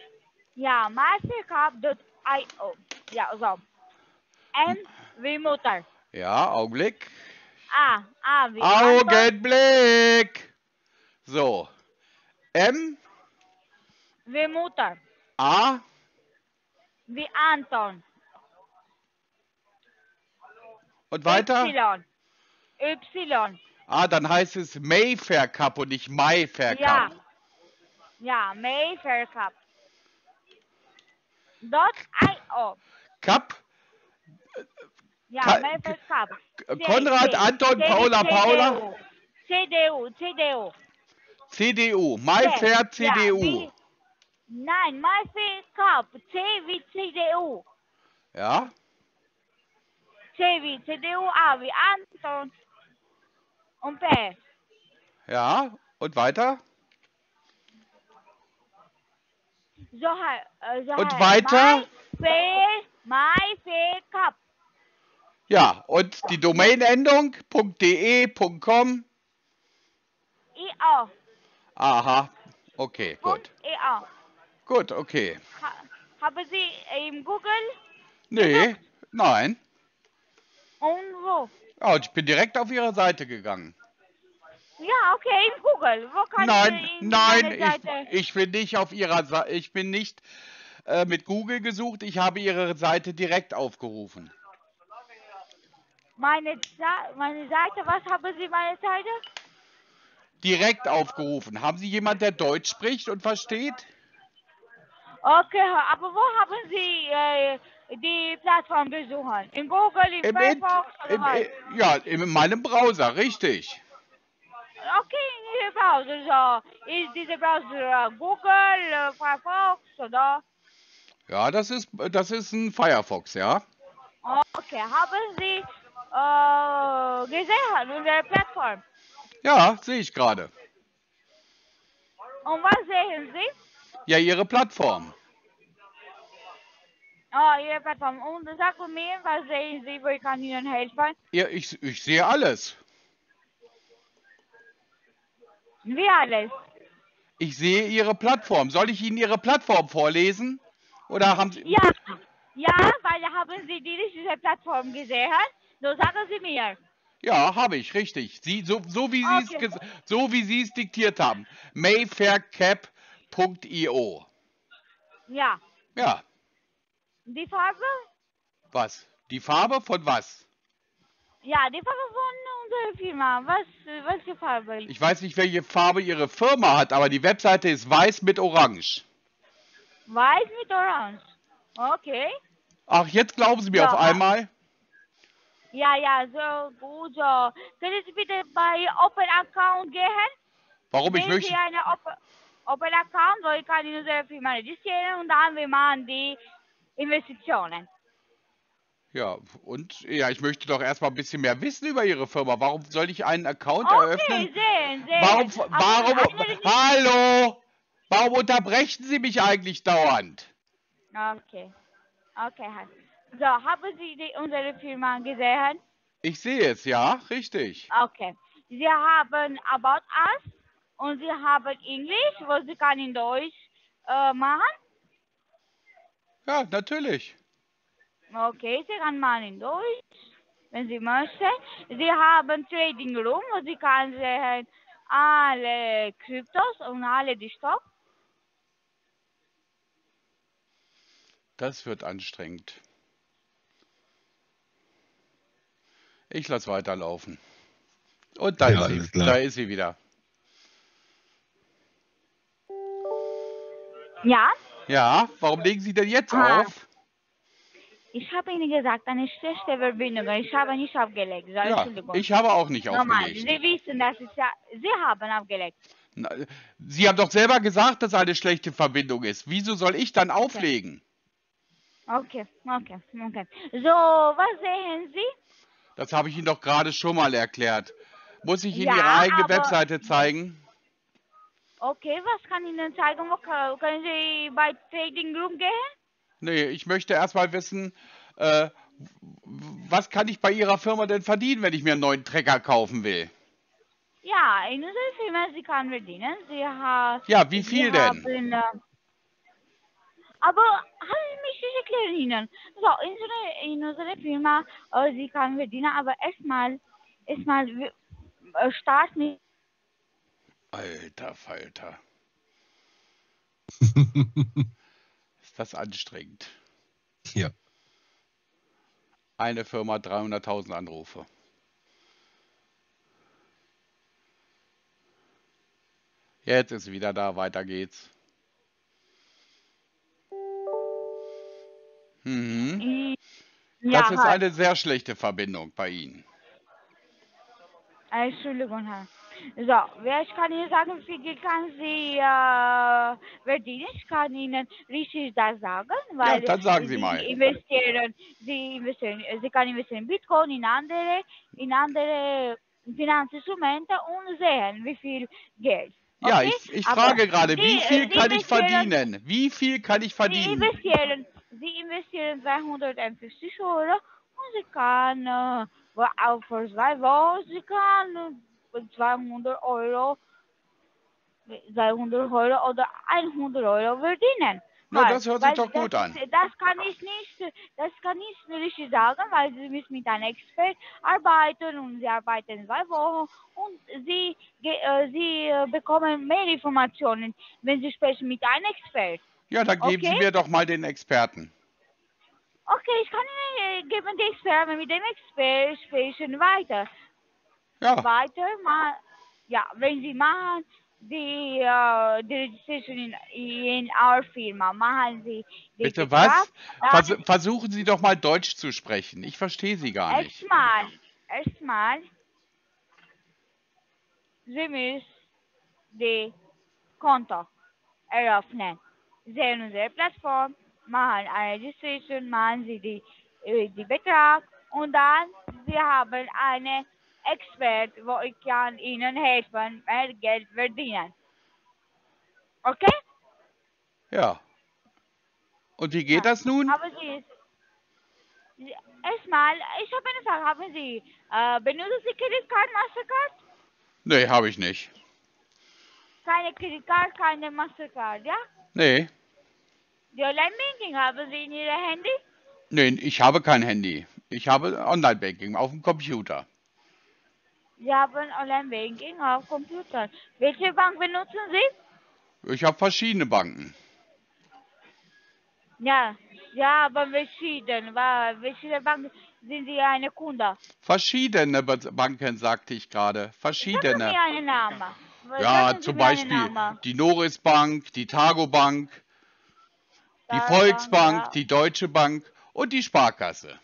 Ja, myfaircup.io. Ja, so. M wie Mutter. Ja, Augenblick. A, A wie Anton. Augenblick. So. M, Wie Mutter. A, Wie Anton. und weiter? Y. Y. Ah, dann heißt es Mayfair Cup und nicht MyFair Ja. Cup. Ja, Mayfair Cup. Dot .io. Cup, Ja, Ka- Konrad, C- Anton, C- Paula, CDU. Paula. CDU, CDU. CDU. Ja, CDU. wie- Nein, Mayfair Cup. C wie CDU. Ja? C wie CDU, A wie Anton. Und P. Ja? Und weiter? So, äh, so Und weiter? Mayfair Cup. Ja, und die Domainendung .de, .com. IO. Aha. Okay, gut. IO. Gut, okay. Ha, haben Sie im Google Nee, nein. und wo? Oh, ich bin direkt auf Ihre Seite gegangen. Ja, okay, im Google. Wo kann Nein, ich in nein, ich, ich bin nicht auf Ihrer Seite. Ich bin nicht äh, mit Google gesucht. Ich habe Ihre Seite direkt aufgerufen. Meine, meine Seite, was haben Sie meine Seite? direkt aufgerufen. Haben Sie jemand, der Deutsch spricht und versteht? Okay, aber wo haben Sie äh, die Plattform besuchen? In Google, in Im, In- Firefox oder im, was? äh, ja, in meinem Browser, richtig. Okay, in Ihrem Browser. So, ist dieser Browser äh, Google, äh, Firefox oder? Ja, das ist, das ist ein Firefox, ja. Okay, haben Sie äh, gesehen unsere Plattform? Ja, sehe ich gerade. Und was sehen Sie? Ja, Ihre Plattform. Oh, Ihre Plattform. Und sagen mir, was sehen Sie, wo ich kann Ihnen helfen? Ja, ich, ich sehe alles. Wie alles? Ich sehe Ihre Plattform. Soll ich Ihnen Ihre Plattform vorlesen? Oder haben Sie... Ja, ja, weil haben Sie die richtige Plattform gesehen? So sagen Sie mir. Ja, habe ich, richtig. Sie, so, so, wie Sie es Okay. so wie Sie es diktiert haben. Mayfaircap.io. Ja. Ja, Die Farbe? was? Die Farbe von was? Ja, die Farbe von unserer Firma. Was, welche Farbe? Ich weiß nicht, welche Farbe Ihre Firma hat, aber die Webseite ist weiß mit Orange. Weiß mit Orange. Okay. Ach, jetzt glauben Sie mir Ja. auf einmal? Ja, ja, so gut. So. Können Sie bitte bei Open Account gehen? Warum ich möchte... Sie eine Open, Open Account, so ich kann in unsere Firma registrieren und dann wir machen die Investitionen. Ja, und ja, ich möchte doch erstmal ein bisschen mehr wissen über Ihre Firma. Warum soll ich einen Account Okay, eröffnen? sehen, sehen. Warum, warum, eine- hallo? Warum unterbrechen Sie mich eigentlich dauernd? Okay. Okay. halt. So, haben Sie die, unsere Firma gesehen? Ich sehe es, ja, richtig. Okay. Sie haben About Us und Sie haben Englisch, wo Sie kann in Deutsch äh, machen. Ja, natürlich. Okay, Sie kann machen in Deutsch, wenn Sie möchten. Sie haben Trading Room, wo Sie kann sehen alle Kryptos und alle die Stock. Das wird anstrengend. Ich lasse weiterlaufen. Und da Ja, ist sie. Da ist sie wieder. Ja, Ja, warum legen Sie denn jetzt Ah. auf? ich habe Ihnen gesagt, eine schlechte Verbindung. Ich habe nicht abgelegt. So, Ja, ich habe auch nicht Normal, aufgelegt. Sie wissen, dass ich ja, Sie haben abgelegt. Na, Sie haben doch selber gesagt, dass eine schlechte Verbindung ist. Wieso soll ich dann auflegen? Okay, okay, okay. So, was sehen Sie? Das habe ich Ihnen doch gerade schon mal erklärt. Muss ich Ihnen Ja, Ihre eigene Webseite zeigen? Okay, was kann ich Ihnen zeigen? Können Sie bei Trading Room gehen? Nee, ich möchte erstmal wissen, äh, was kann ich bei Ihrer Firma denn verdienen, wenn ich mir einen neuen Trecker kaufen will? Ja, in unserer Firma, Sie kann verdienen. Sie ha, Ja, wie viel denn? Haben, aber haben Sie mich nicht erklären Ihnen. So, in, unserer- in unserer Firma, äh, Sie kann verdienen, aber erstmal, erstmal, wir- äh, Start mit Alter Falter. Ist das anstrengend. Ja. Eine Firma, 300.000 Anrufe. Jetzt ist sie wieder da, weiter geht's. Mhm. Ja, Das ist halt. eine sehr schlechte Verbindung bei Ihnen. Äh, Entschuldigung, Herr. So, ich kann Ihnen sagen, wie viel kann Sie äh, verdienen? Ich kann Ihnen richtig das sagen, weil dann sagen Sie mal. investieren, Sie investieren, Sie kann investieren in Bitcoin, in andere, in andere Finanzinstrumente und sehen, wie viel Geld. Ja, Okay? ich, ich Aber frage gerade, Sie- wie viel Sie kann ich verdienen? Wie viel kann ich Sie verdienen? investieren, Sie investieren 250 Euro und Sie kann äh, auch für zwei Wochen, Sie kann äh, 200 Euro, 200 Euro oder 100 Euro verdienen. Na, Weil- das hört sich doch gut das an. Das kann ich nicht, das kann ich nicht richtig sagen, weil Sie müssen mit einem Expert arbeiten und Sie arbeiten zwei Wochen und Sie, äh, Sie äh, bekommen mehr Informationen, wenn Sie sprechen mit einem Expert. Ja, dann geben Sie Okay. mir doch mal den Experten. Okay, ich kann Ihnen geben die Experten mit dem Expert sprechen weiter. Ja, Weiter mal. ja, wenn Sie machen die, äh, die Registration in, in our Firma, machen Sie Bitte was? Vers versuchen Sie doch mal Deutsch zu sprechen. Ich verstehe Sie gar nicht. erstmal, erstmal, Sie müssen die Konto eröffnen. Sehen unsere Plattform, machen eine Registration, machen Sie die, äh, die Betrag und dann Sie haben eine Expert, wo ich kann Ihnen helfen, mehr Geld verdienen. Okay? Ja. Und wie geht Ja. das nun? Haben Sie Sie- erstmal, ich habe eine Frage, haben Sie, äh, benutzen Sie Kreditkarte, Mastercard? Nee, habe ich nicht. Keine Kreditkarte, keine Mastercard, ja? Nee. Die Online-Banking haben Sie in Ihrem Handy? Nee, ich habe kein Handy. Ich habe Online-Banking auf dem Computer. Sie haben Online-Banking auf Computer. Welche Bank benutzen Sie? Ich habe verschiedene Banken. Ja, ja, aber verschieden. Wa- Welche Bank sind Sie eine Kunde? Verschiedene Banken, sagte ich gerade. Sagen Verschiedene. Sie einen Namen. Ja, zum Beispiel die Noris Bank, die Targo Bank, die Targo, Volksbank, ja. die Deutsche Bank und die Sparkasse.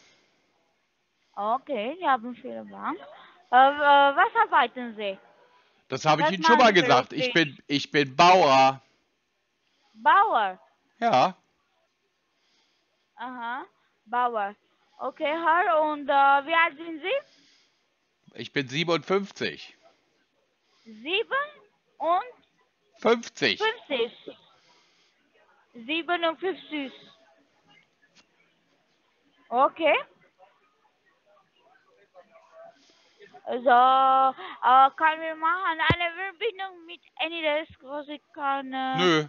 Okay, Sie haben viele Banken. Äh, äh, was arbeiten Sie? Das habe ich Ihnen schon mal gesagt. Ich bin, ich bin Bauer. Bauer. Ja, Aha, Bauer. Okay, Herr, und äh, wie alt sind Sie? ich bin 57. Sieben und 50. 50. 57. Okay. Also, äh, kann wir machen eine Verbindung mit ich kann... Äh, Nö.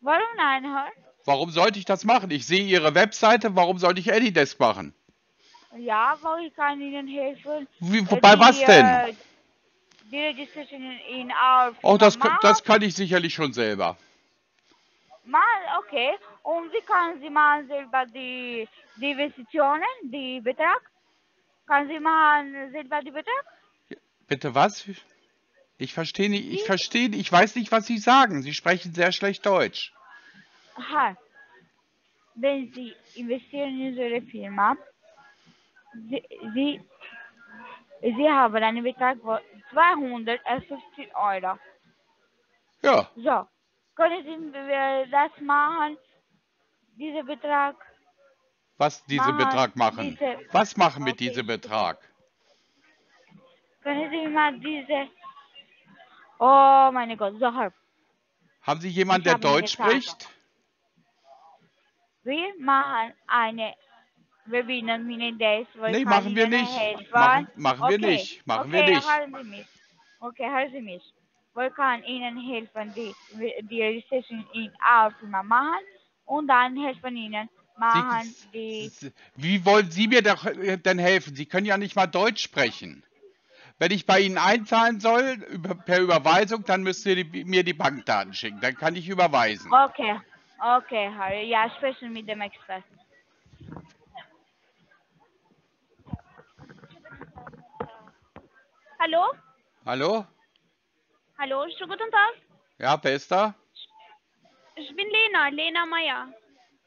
Warum nein, Herr? Warum sollte ich das machen? Ich sehe Ihre Webseite. Warum sollte ich Anydesk machen? Ja, weil ich kann Ihnen helfen. Wie, Äh, bei die, was denn? Äh, die Registration in, our Oh, das, kann- das kann ich sicherlich schon selber. Mal, okay. Und wie kann Sie machen selber die, die Investitionen, die Betrag? Kann Sie machen selber die Betrag? Bitte was? Ich verstehe nicht, ich verstehe, ich weiß nicht, was Sie sagen. Sie sprechen sehr schlecht Deutsch. Aha. Wenn Sie investieren in unsere Firma, Sie, Sie, Sie haben einen Betrag von 250 Euro. Ja, So, können Sie das machen, dieser Betrag? was diese Machen Betrag machen. diese- Was machen mit Okay. diesem Betrag? Können Sie mal diese... Oh, meine Gott, so, Herr. Haben Sie jemanden, der Deutsch spricht? Wir machen eine Verbindung mit dem Desk, wo Nee, machen wir Ihnen nicht. helfen. Machen- machen wir okay. nicht. Machen wir okay, nicht. Hören Sie mich. Okay, hören Sie mich. Wir können Ihnen helfen, die, die Registration in Firma machen und dann helfen Ihnen machen die... Sie, wie wollen Sie mir äh, denn helfen? Sie können ja nicht mal Deutsch sprechen. Wenn ich bei Ihnen einzahlen soll, über, per Überweisung, dann müsst ihr die, mir die Bankdaten schicken. Dann kann ich überweisen. Okay, okay, Harry. Ja, sprechen mit dem Experten. Hallo? Hallo? Hallo, schönen guten Tag. Ja, wer ist da? Ich bin Lena, Lena Meyer.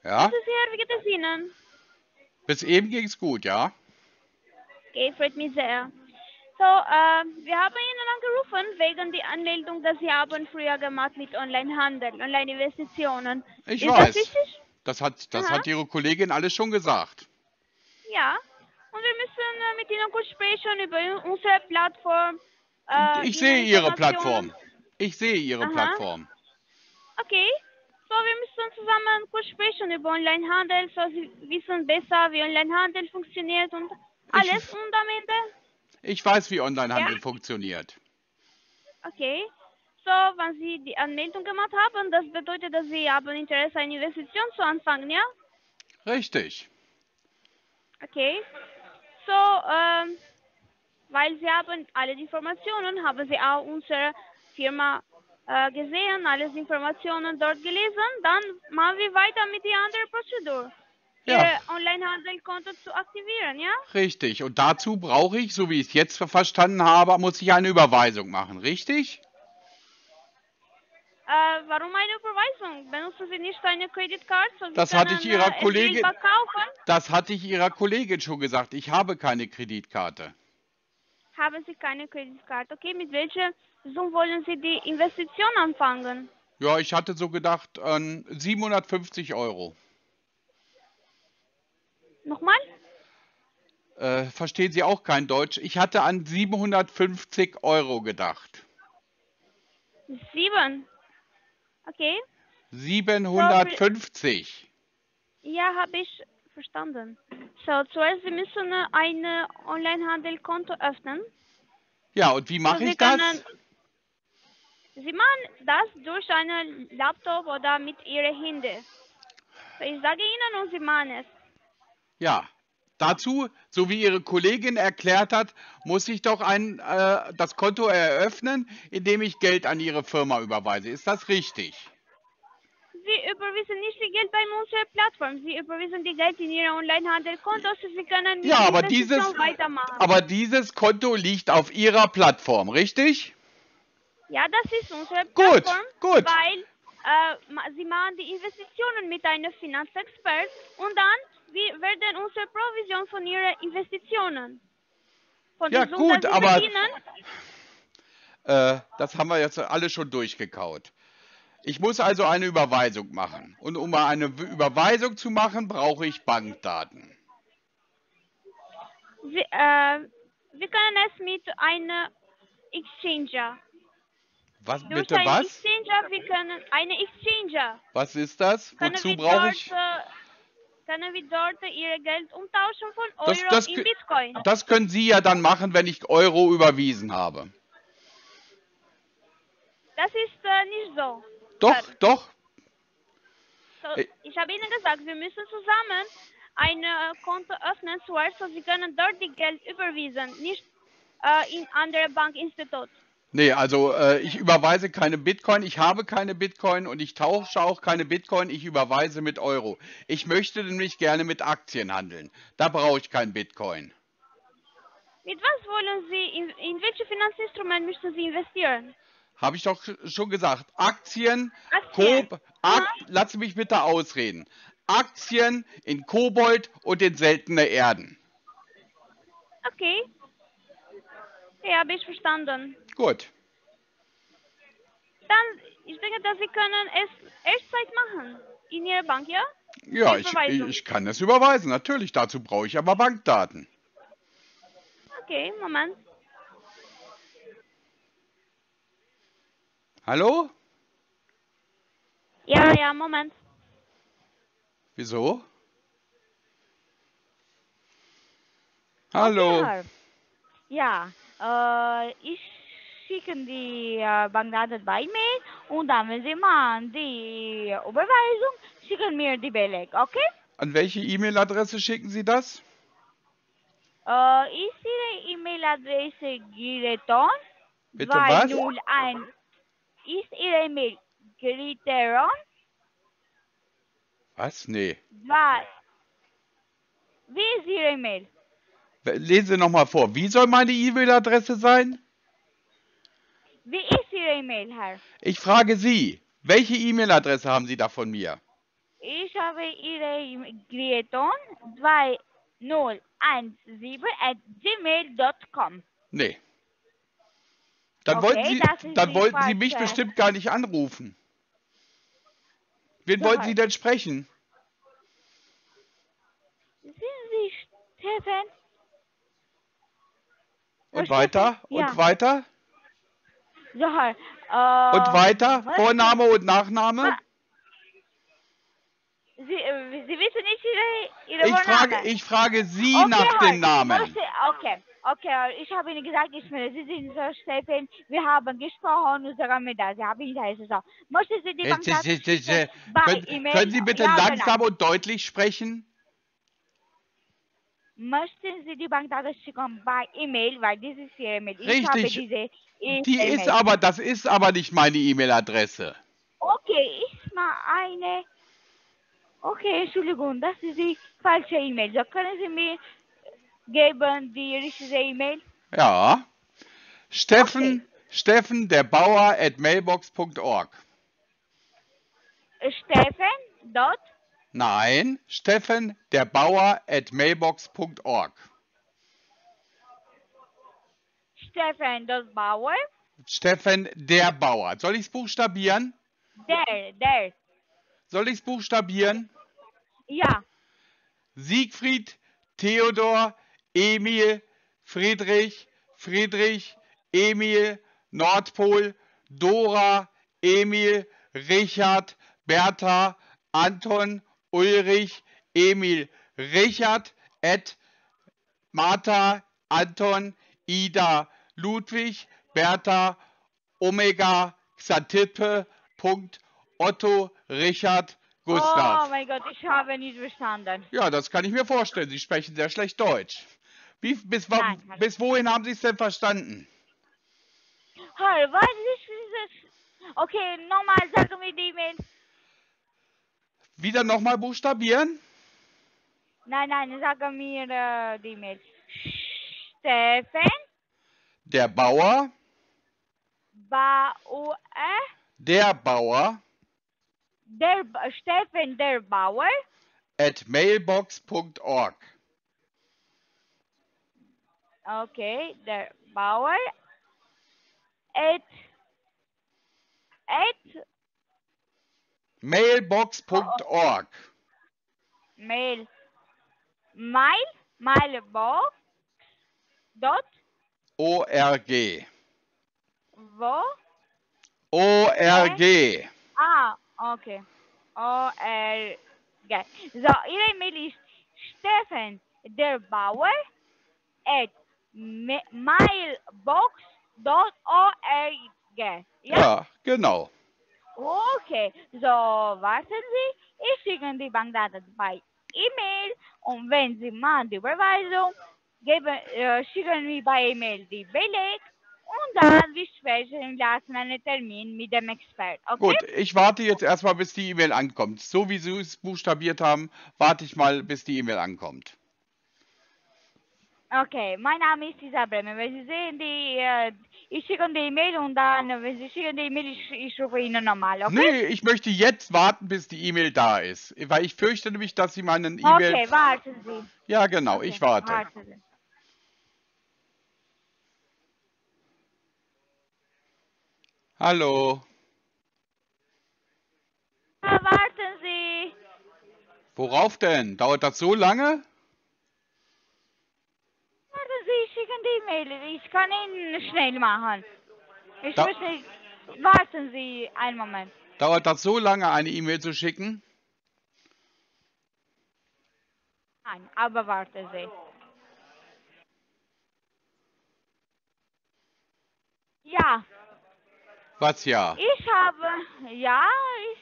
Ja? Ist hier, wie geht es Ihnen? Bis eben ging's gut, ja? Okay, freut mich sehr. So, äh, wir haben Ihnen angerufen wegen der Anmeldung, dass Sie haben früher gemacht mit Onlinehandel, Online-Investitionen. Ich ist weiß. das? Das hat, das Aha. hat Ihre Kollegin alles schon gesagt. Ja. Und wir müssen äh, mit Ihnen kurz sprechen über unsere Plattform. Äh, ich sehe Ihre Plattform. Ich sehe Ihre Aha. Plattform. Okay. So, wir müssen zusammen kurz sprechen über Onlinehandel, so Sie wissen besser, wie Onlinehandel funktioniert und alles. Und am Ende Ich weiß, wie Onlinehandel Ja? funktioniert. Okay. So, wenn Sie die Anmeldung gemacht haben, das bedeutet, dass Sie haben Interesse, eine Investition zu anfangen, ja? Richtig. Okay. So, ähm, weil Sie haben alle die Informationen, haben Sie auch unsere Firma äh, gesehen, alle Informationen dort gelesen, dann machen wir weiter mit der anderen Prozedur. Ja. Ihr Onlinehandelkonto zu aktivieren, ja? Richtig. Und dazu brauche ich, so wie ich es jetzt verstanden habe, muss ich eine Überweisung machen, richtig? Äh, warum eine Überweisung? Benutzen Sie nicht eine Kreditkarte? Das hatte ich Ihrer äh, es Kollegin-. Das hatte ich Ihrer Kollegin schon gesagt. Ich habe keine Kreditkarte. Haben Sie keine Kreditkarte? Okay, mit welcher Summe wollen Sie die Investition anfangen? Ja, ich hatte so gedacht, an 750 Euro. Nochmal? Äh, verstehen Sie auch kein Deutsch? Ich hatte an 750 Euro gedacht. Sieben. Okay. 750. Ja, habe ich verstanden. So, zuerst Sie müssen ein äh, Onlinehandelkonto öffnen. Ja, und wie mache Sie ich das? können- Sie machen das durch einen Laptop oder mit Ihren Händen. So, ich sage Ihnen und Sie machen es. Ja, dazu, so wie Ihre Kollegin erklärt hat, muss ich doch ein, äh, das Konto eröffnen, indem ich Geld an Ihre Firma überweise. Ist das richtig? Sie überwiesen nicht die Geld bei unserer Plattform. Sie überwiesen die Geld in Ihr Onlinehandelkonto, so Sie können Ja, aber dieses, weitermachen. aber dieses Konto liegt auf Ihrer Plattform, richtig? ja, das ist unsere Gut, Plattform, gut. weil äh, Sie machen die Investitionen mit einem Finanzexpert und dann wir werden unsere Provision von Ihren Investitionen. Von Ja, gut, aber- Äh, das haben wir jetzt alle schon durchgekaut. Ich muss also eine Überweisung machen. Und um eine Überweisung zu machen, brauche ich Bankdaten. Sie, äh, wir können es mit einem Exchanger. Was, Durch bitte was? Exchanger, wir können eine Exchanger. Was ist das? Können Wozu wir brauche ich? Äh, können wir dort ihr Geld umtauschen von Euro Das, das, in Bitcoin? das können Sie ja dann machen, wenn ich Euro überwiesen habe. Das ist äh, nicht so. Doch, Sir. doch. So, ich habe Ihnen gesagt, wir müssen zusammen ein äh, Konto öffnen, so Sie können dort die Geld überwiesen, nicht äh, in andere Bankinstitut. Nee, also äh, ich überweise keine Bitcoin, ich habe keine Bitcoin und ich tausche auch keine Bitcoin, ich überweise mit Euro. Ich möchte nämlich gerne mit Aktien handeln. Da brauche ich kein Bitcoin. Mit was wollen Sie, in, in welche Finanzinstrument möchten Sie investieren? Habe ich doch sch- schon gesagt. Aktien, Aktien. Kob, Ak lass mich bitte ausreden. Aktien in Kobold und in seltene Erden. Okay. Ja, habe ich verstanden. Gut. Dann, ich denke, dass Sie können es Echtzeit machen. In Ihrer Bank, ja? Ja, ich, ich, kann es überweisen, natürlich. Dazu brauche ich aber Bankdaten. Okay, Moment. Hallo? Ja, ja, Moment. Wieso? Hallo? Ja, äh, ich schicke die äh, Bankdaten bei Mail und dann, wenn Sie machen die Überweisung, schicken mir die Beleg, okay? An welche E-Mail-Adresse schicken Sie das? Äh, ist Ihre E-Mail-Adresse Gireton? Bitte was? 201. Ist Ihre E-Mail Gireton? Was? Nee. Zwei. Wie ist Ihre E-Mail? Lesen Sie nochmal vor. Wie soll meine E-Mail-Adresse sein? Wie ist Ihre E-Mail, Herr? Ich frage Sie. Welche E-Mail-Adresse haben Sie da von mir? Ich habe Ihre E-Mail Gireton 2017 at gmail.com. Nee. Dann Okay, wollten Sie, dann wollten Sie mich bestimmt gar nicht anrufen. Wen Ja, wollten Sie denn sprechen? Sind Sie Stefan? Und weiter? Sie? Und Ja. weiter? So, Herr. Äh, Und weiter? was? Vorname und Nachname? Sie, äh, Sie wissen nicht Ihre, Ihre Ich frage, Vorname. ich frage Sie Okay, nach dem Namen. Okay, okay, ich habe Ihnen gesagt, ich bin, Sie sind so Stefan, wir haben gesprochen und sagen mir das, Sie haben Ihnen das gesagt. Möchten Sie die bei Können, E-Mail? können Sie bitte Ja oder langsam nein? und deutlich sprechen? Möchten Sie die Bankdaten schicken bei E-Mail, weil das ist Ihre E-Mail. Ich habe Richtig. diese E- Die ist aber, das ist aber nicht meine E-Mail-Adresse. Okay, ich mal eine Okay, Entschuldigung, das ist die falsche E-Mail. So, können Sie mir geben die richtige E-Mail? Ja. Steffen, Steffen der Bauer at mailbox.org. Steffen dot Nein, Steffen der Bauer at mailbox.org. Steffen dot Bauer. Steffen der Bauer. Soll ich es buchstabieren? Der, der. Soll ich es buchstabieren? Ja, Siegfried, Theodor, Emil, Friedrich, Friedrich, Emil, Nordpol, Dora, Emil, Richard, Bertha, Anton, Ulrich, Emil, Richard, at Martha, Anton, Ida, Ludwig, Bertha, Omega, Xantippe, Punkt, Otto, Richard, Oh Gustav. mein Gott, ich habe nicht verstanden. Ja, das kann ich mir vorstellen. Sie sprechen sehr schlecht Deutsch. Wie, bis, Nein, ich bis wohin haben Sie es denn verstanden? Hey, was ist dieses? Okay, nochmal sagen wir die E-Mail. Wieder nochmal buchstabieren? Nein, nein, sagen mir äh, die E-Mail. Steffen Der Bauer, Bauer, der Bauer? Der Steffen der Bauer? At mailbox.org. Okay, der Bauer? At at? Mailbox.org. mail. Mail mailbox dot ORG. wo? ORG. ah okay. O r g. So ihre Mail ist Steffen der Bauer at ma- mailbox dot org ja? Ja, genau. Okay, so warten Sie, ich schicke die Bankdaten bei E-Mail und wenn Sie mal die Überweisung geben, äh, schicken wir bei E-Mail die Beleg und dann wir sprechen lassen einen Termin mit dem Experten. Okay? Gut, ich warte jetzt erstmal, bis die E-Mail ankommt. So wie Sie es buchstabiert haben, warte ich mal, bis die E-Mail ankommt. Okay, mein Name ist Isabel. Wenn Sie sehen, die, äh, ich schicke die E-Mail und dann, wenn Sie schicken die E-Mail, ich, ich rufe Ihnen nochmal, okay? Nee, ich möchte jetzt warten, bis die E-Mail da ist. Weil ich fürchte nämlich, dass Sie meinen E-Mail... Okay, warten Sie. Ja, genau, Okay, ich warte. Warten Sie. Hallo. Warten Sie. Worauf denn? Dauert das so lange? Warten Sie, ich schicke die E-Mail. Ich kann Ihnen schnell machen. Ich Da- möchte... Warten Sie einen Moment. Dauert das so lange, eine E-Mail zu schicken? Nein, aber warten Sie. Ja, Was ja? ich habe... Ja, ich...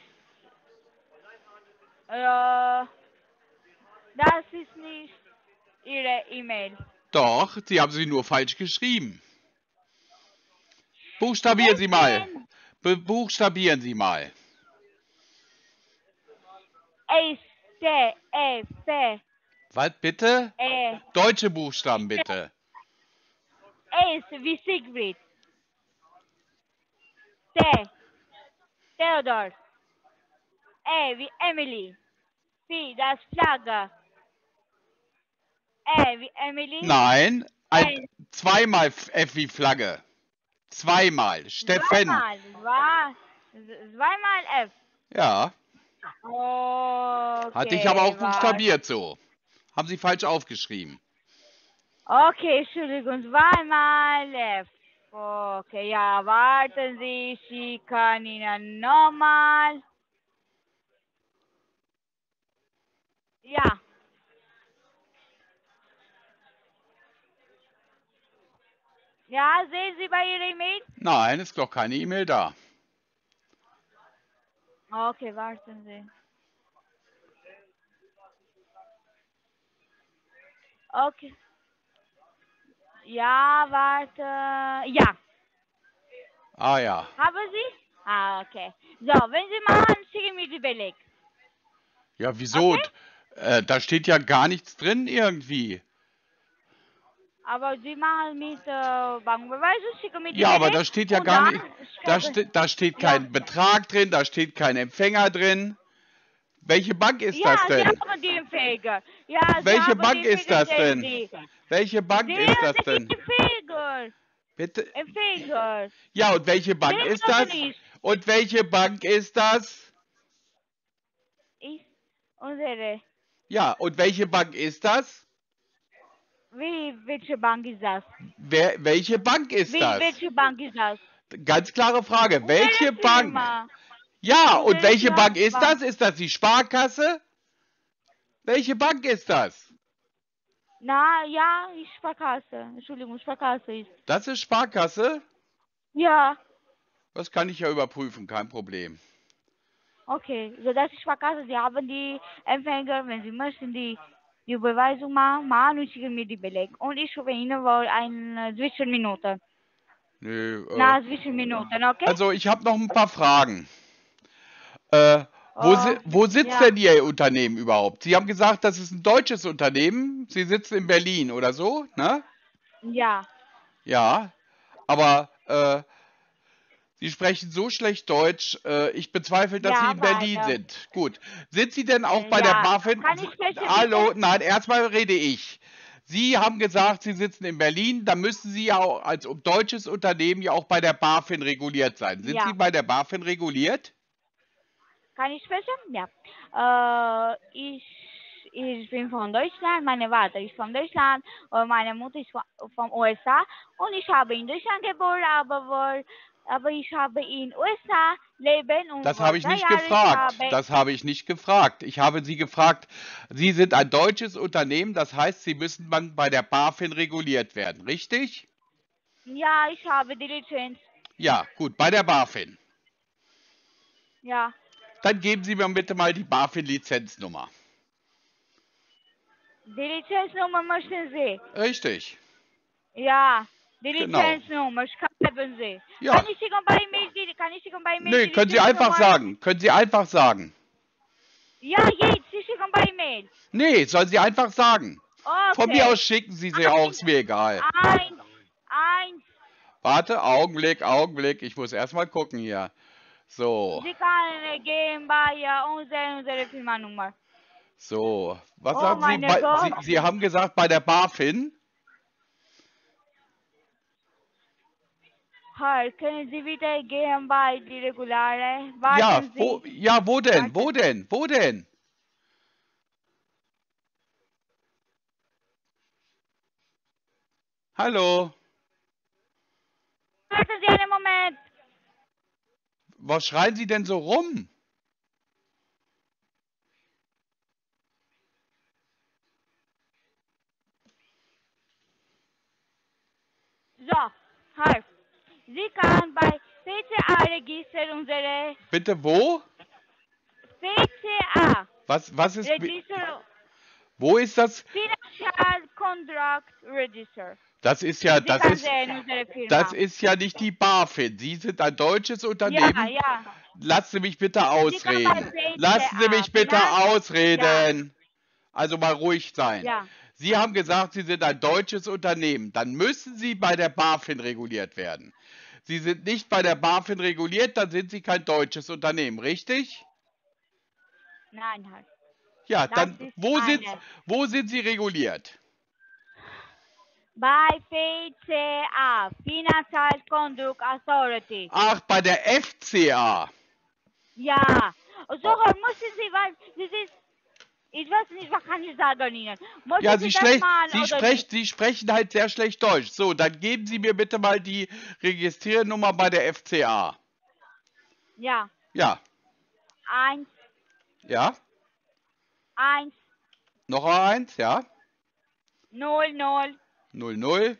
Äh, das ist nicht Ihre E-Mail. Doch, Sie haben sie nur falsch geschrieben. Buchstabieren Sie mal. Be buchstabieren Sie mal. S, T, E, F, Was bitte? E, Deutsche Buchstaben bitte. S wie Siegfried. T, Theodor. E wie Emily. P, das Flagge. E wie Emily. Nein, ein, zweimal F wie Flagge. Zweimal. Steffen. Zweimal. Zweimal F. Ja, Okay. hatte ich aber auch buchstabiert so. Haben Sie falsch aufgeschrieben. Okay, Entschuldigung, zweimal F. Okay, ja, warten Sie, ich kann Ihnen nochmal. Ja. Ja, sehen Sie bei Ihrer E-Mail? Nein, ist doch keine E-Mail da. Okay, warten Sie. Okay. Ja, warte. Ja, Ah ja. haben Sie? Ah, okay. So, wenn Sie machen, schicken mir die Beleg. Ja, wieso? Äh, da steht ja gar nichts drin irgendwie. Aber Sie machen mit äh, Bankbeweis und schicken mir die Ja, aber Beleg da steht ja gar dann nicht, da, ste da steht Ja. kein Betrag drin, da steht kein Empfänger drin. Welche Bank ist ja, das denn? Sie haben die Empfänger. Ja, Welche Bank die ist das denn? Welche Bank Sie. ist das denn? Empfänger. Bitte? Empfänger. Ja, und welche Bank ist das? nicht. Und welche Bank ist das? Ist unsere. Ja, und welche Bank ist das? Wie, welche Bank ist das? Wer, welche Bank ist Wie, das? welche Bank ist das? Ganz klare Frage. Welche Bank? Firma. Ja, und Welche Bank ist das? Ist das die Sparkasse? Welche Bank ist das? Na, ja, ist Sparkasse. Entschuldigung, Sparkasse ist. Das ist Sparkasse? Ja, Das kann ich ja überprüfen, kein Problem. okay. So, das ist Sparkasse. Sie haben die Empfänger, wenn Sie möchten, die, die Überweisung machen, machen und schicken mir die Beleg. Und ich rufe Ihnen wohl eine Zwischenminute. Nö, äh, Na, Zwischenminuten, okay? also ich habe noch ein paar Fragen. Äh, wo, Oh, si wo sitzt ja. denn Ihr Unternehmen überhaupt? Sie haben gesagt, das ist ein deutsches Unternehmen. Sie sitzen in Berlin oder so, ne? ja. Ja, aber äh, Sie sprechen so schlecht Deutsch. Äh, ich bezweifle, dass Ja, Sie in Berlin weiter. sind. Gut. Sind Sie denn auch Äh, bei der ja. BaFin? Kann ich Hallo, nein, erstmal rede ich. Sie haben gesagt, Sie sitzen in Berlin. Da müssen Sie ja auch als deutsches Unternehmen ja auch bei der BaFin reguliert sein. Sind. Sie bei der BaFin reguliert? Kann ich sprechen? Ja. Äh, ich, ich bin von Deutschland, meine Vater ist von Deutschland und meine Mutter ist von, von USA und ich habe in Deutschland geboren, aber, wohl, aber ich habe in USA leben und Das habe ich nicht Jahren gefragt. Habe, Das habe ich nicht gefragt. Ich habe Sie gefragt, Sie sind ein deutsches Unternehmen, das heißt, Sie müssen dann bei der BaFin reguliert werden, richtig? ja, ich habe die Lizenz. Ja, gut, bei der BaFin. Ja, Dann geben Sie mir bitte mal die BaFin-Lizenznummer. die Lizenznummer möchten Sie? Richtig. Ja, die Genau. Lizenznummer schreiben Sie. Ja. Kann ich Ihnen bei mir die, kann ich Ihnen bei mir Nee, die können Sie einfach sagen. Können Sie einfach sagen. Ja, jetzt, Sie schicken bei Mail. Nee, sollen Sie einfach sagen. Okay. Von mir aus schicken Sie sie auch, ist mir egal. Eins, eins. Warte, Augenblick, Augenblick. Ich muss erstmal gucken hier. So, Sie können gehen bei ja, unsere, unsere Firmennummer. so. Was Oh, sagen Sie, bei. Sie? Sie haben gesagt bei der BaFin? Herr, können Sie bitte gehen bei die regulare? Warten Ja, Sie. wo, ja, wo denn? Wo denn? Wo denn? Hallo? Warten Sie einen Moment. Was schreien Sie denn so rum? So, Herr. Sie kann bei CCA-Register unsere Bitte wo? CCA Was, was ist, Register wo ist das? Financial Contract Register. Das ist ja, das ist, das ist ja nicht die BaFin. Sie sind ein deutsches Unternehmen. ja, ja. Lassen Sie mich bitte ausreden. Lassen Sie mich bitte ausreden. Also mal ruhig sein. Sie haben gesagt, Sie sind ein deutsches Unternehmen. Dann müssen Sie bei der BaFin reguliert werden. Sie sind nicht bei der BaFin reguliert, dann sind Sie kein deutsches Unternehmen, richtig? Nein, Herr. Ja, dann wo sind, wo sind Sie reguliert? Bei FCA, Financial Conduct Authority. Ach, bei der FCA. Ja. So, Herr, müssen Sie, weil Sie sind, ich weiß nicht, was kann ich sagen Ihnen. Müssen Ja, Sie Sie, das schlecht, machen Sie, oder sprechen, Sie sprechen halt sehr schlecht Deutsch. So, dann geben Sie mir bitte mal die Registriernummer bei der FCA. Ja. Ja, Eins, ja. eins, Noch eins, ja. null, null, 00.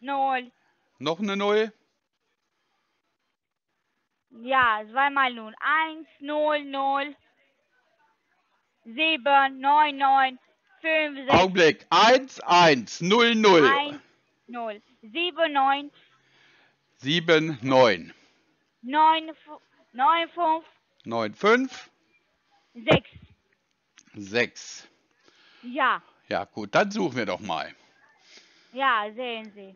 null. Noch eine Null. Ja, zweimal null. Eins, null, null, sieben, neun, neun, fünf, sechs, Augenblick. 1, 1, 0, 0. eins, null. Sieben, neun, 7, 9. neun, fu- neun, fünf, 9, 5. sechs. Sechs. Ja, Ja, gut, dann suchen wir doch mal. Ja, sehen Sie.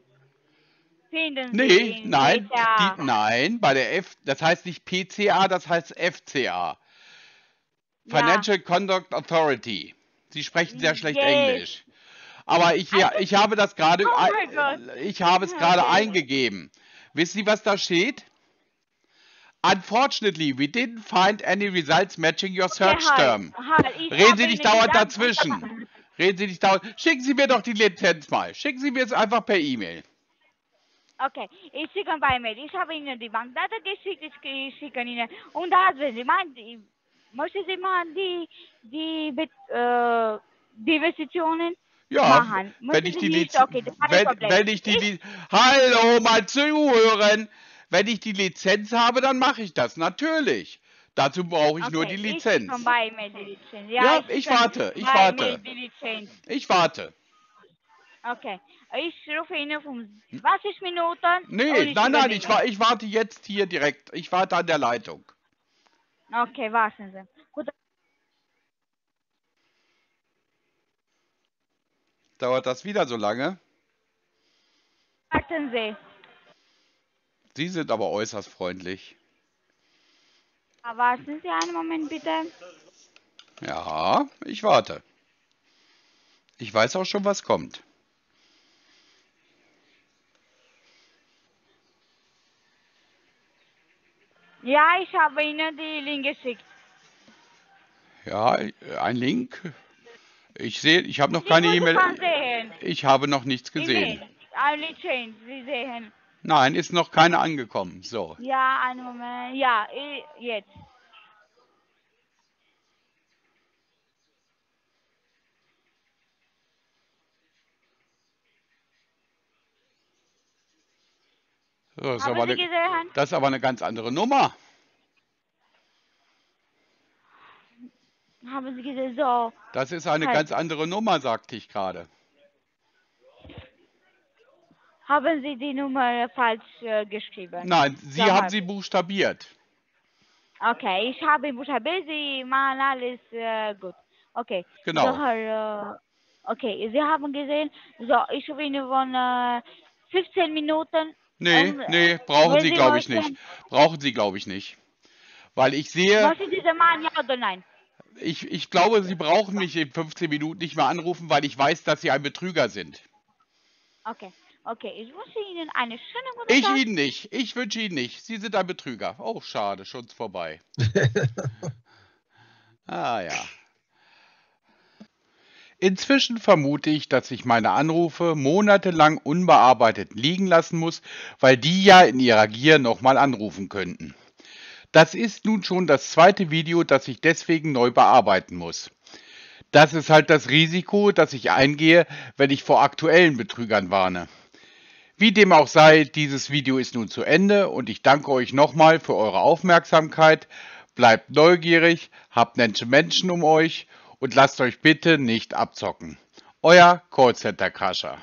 Finden Sie Nee, ihn, nein, PCA. die, nein, bei der F, das heißt nicht PCA, das heißt FCA. Ja. Financial Conduct Authority. Sie sprechen sehr schlecht Yes. Englisch. Aber ich, ja, ich habe das gerade, Oh ich habe es gerade Okay. eingegeben. Wissen Sie, was da steht? Unfortunately, we didn't find any results matching your search term. Reden Sie nicht dauernd dazwischen. Reden Sie nicht dauernd. Schicken Sie mir doch die Lizenz mal. Schicken Sie mir es einfach per E-Mail. Okay, ich schicke bei Mail. Ich habe Ihnen die Bankdaten geschickt, ich, ich schicke Ihnen. Und da, wenn Sie meinen, möchten Sie mal die, die, äh, die Investitionen Ja, machen? wenn Möchten ich Sie die? Lizenz, Okay, wenn, wenn ich die, Li hallo, mal zuhören. Wenn ich die Lizenz habe, dann mache ich das natürlich. Dazu brauche ich nur Okay, die Ich Lizenz. schicke bei Mail die Lizenz. Ja, ich schicke warte, ich warte. Die. Ich warte. Okay, ich rufe Ihnen um 20 Minuten. Nee, ich nein, nein, ich, wa ich warte jetzt hier direkt. Ich warte an der Leitung. Okay, warten Sie. Gut, Dauert das wieder so lange? warten Sie. Sie sind aber äußerst freundlich. Warten Sie einen Moment bitte. Ja, ich warte. Ich weiß auch schon, was kommt. Ja, ich habe Ihnen die Link geschickt. Ja, ein Link. Ich sehe, ich habe noch Sie keine E-Mail. Ich habe noch nichts gesehen. E-Mail. Sie sehen. Nein, ist noch keine angekommen. So. Ja, einen Moment. Ja, i- jetzt. Das ist, aber eine, das ist aber eine ganz andere Nummer. Haben Sie gesehen? So. Das ist eine Halt. ganz andere Nummer, sagte ich gerade. Haben Sie die Nummer falsch äh, geschrieben? Nein, Sie Sag haben mal. sie buchstabiert. Okay, ich habe buchstabiert, Sie machen alles äh, gut. Okay. Genau. So, äh, okay, Sie haben gesehen, so, ich Ihnen von äh, 15 Minuten. Nee, Und, äh, nee, brauchen Sie, glaube ich, nicht. Brauchen Sie, glaube ich, nicht. Weil ich sehe, Möchten Sie das machen, ja oder nein? ich, ich glaube, Sie brauchen mich in 15 Minuten nicht mehr anrufen, weil ich weiß, dass Sie ein Betrüger sind. Okay, okay, ich wünsche Ihnen eine schöne gute Ich Tag. Ihnen nicht. Ich wünsche Ihnen nicht. Sie sind ein Betrüger. Oh, schade, schon vorbei. ah ja. Inzwischen vermute ich, dass ich meine Anrufe monatelang unbearbeitet liegen lassen muss, weil die ja in ihrer Gier nochmal anrufen könnten. Das ist nun schon das zweite Video, das ich deswegen neu bearbeiten muss. Das ist halt das Risiko, das ich eingehe, wenn ich vor aktuellen Betrügern warne. Wie dem auch sei, dieses Video ist nun zu Ende und ich danke euch nochmal für eure Aufmerksamkeit. Bleibt neugierig, habt nette Menschen um euch und lasst euch bitte nicht abzocken. Euer Callcenter Crusher.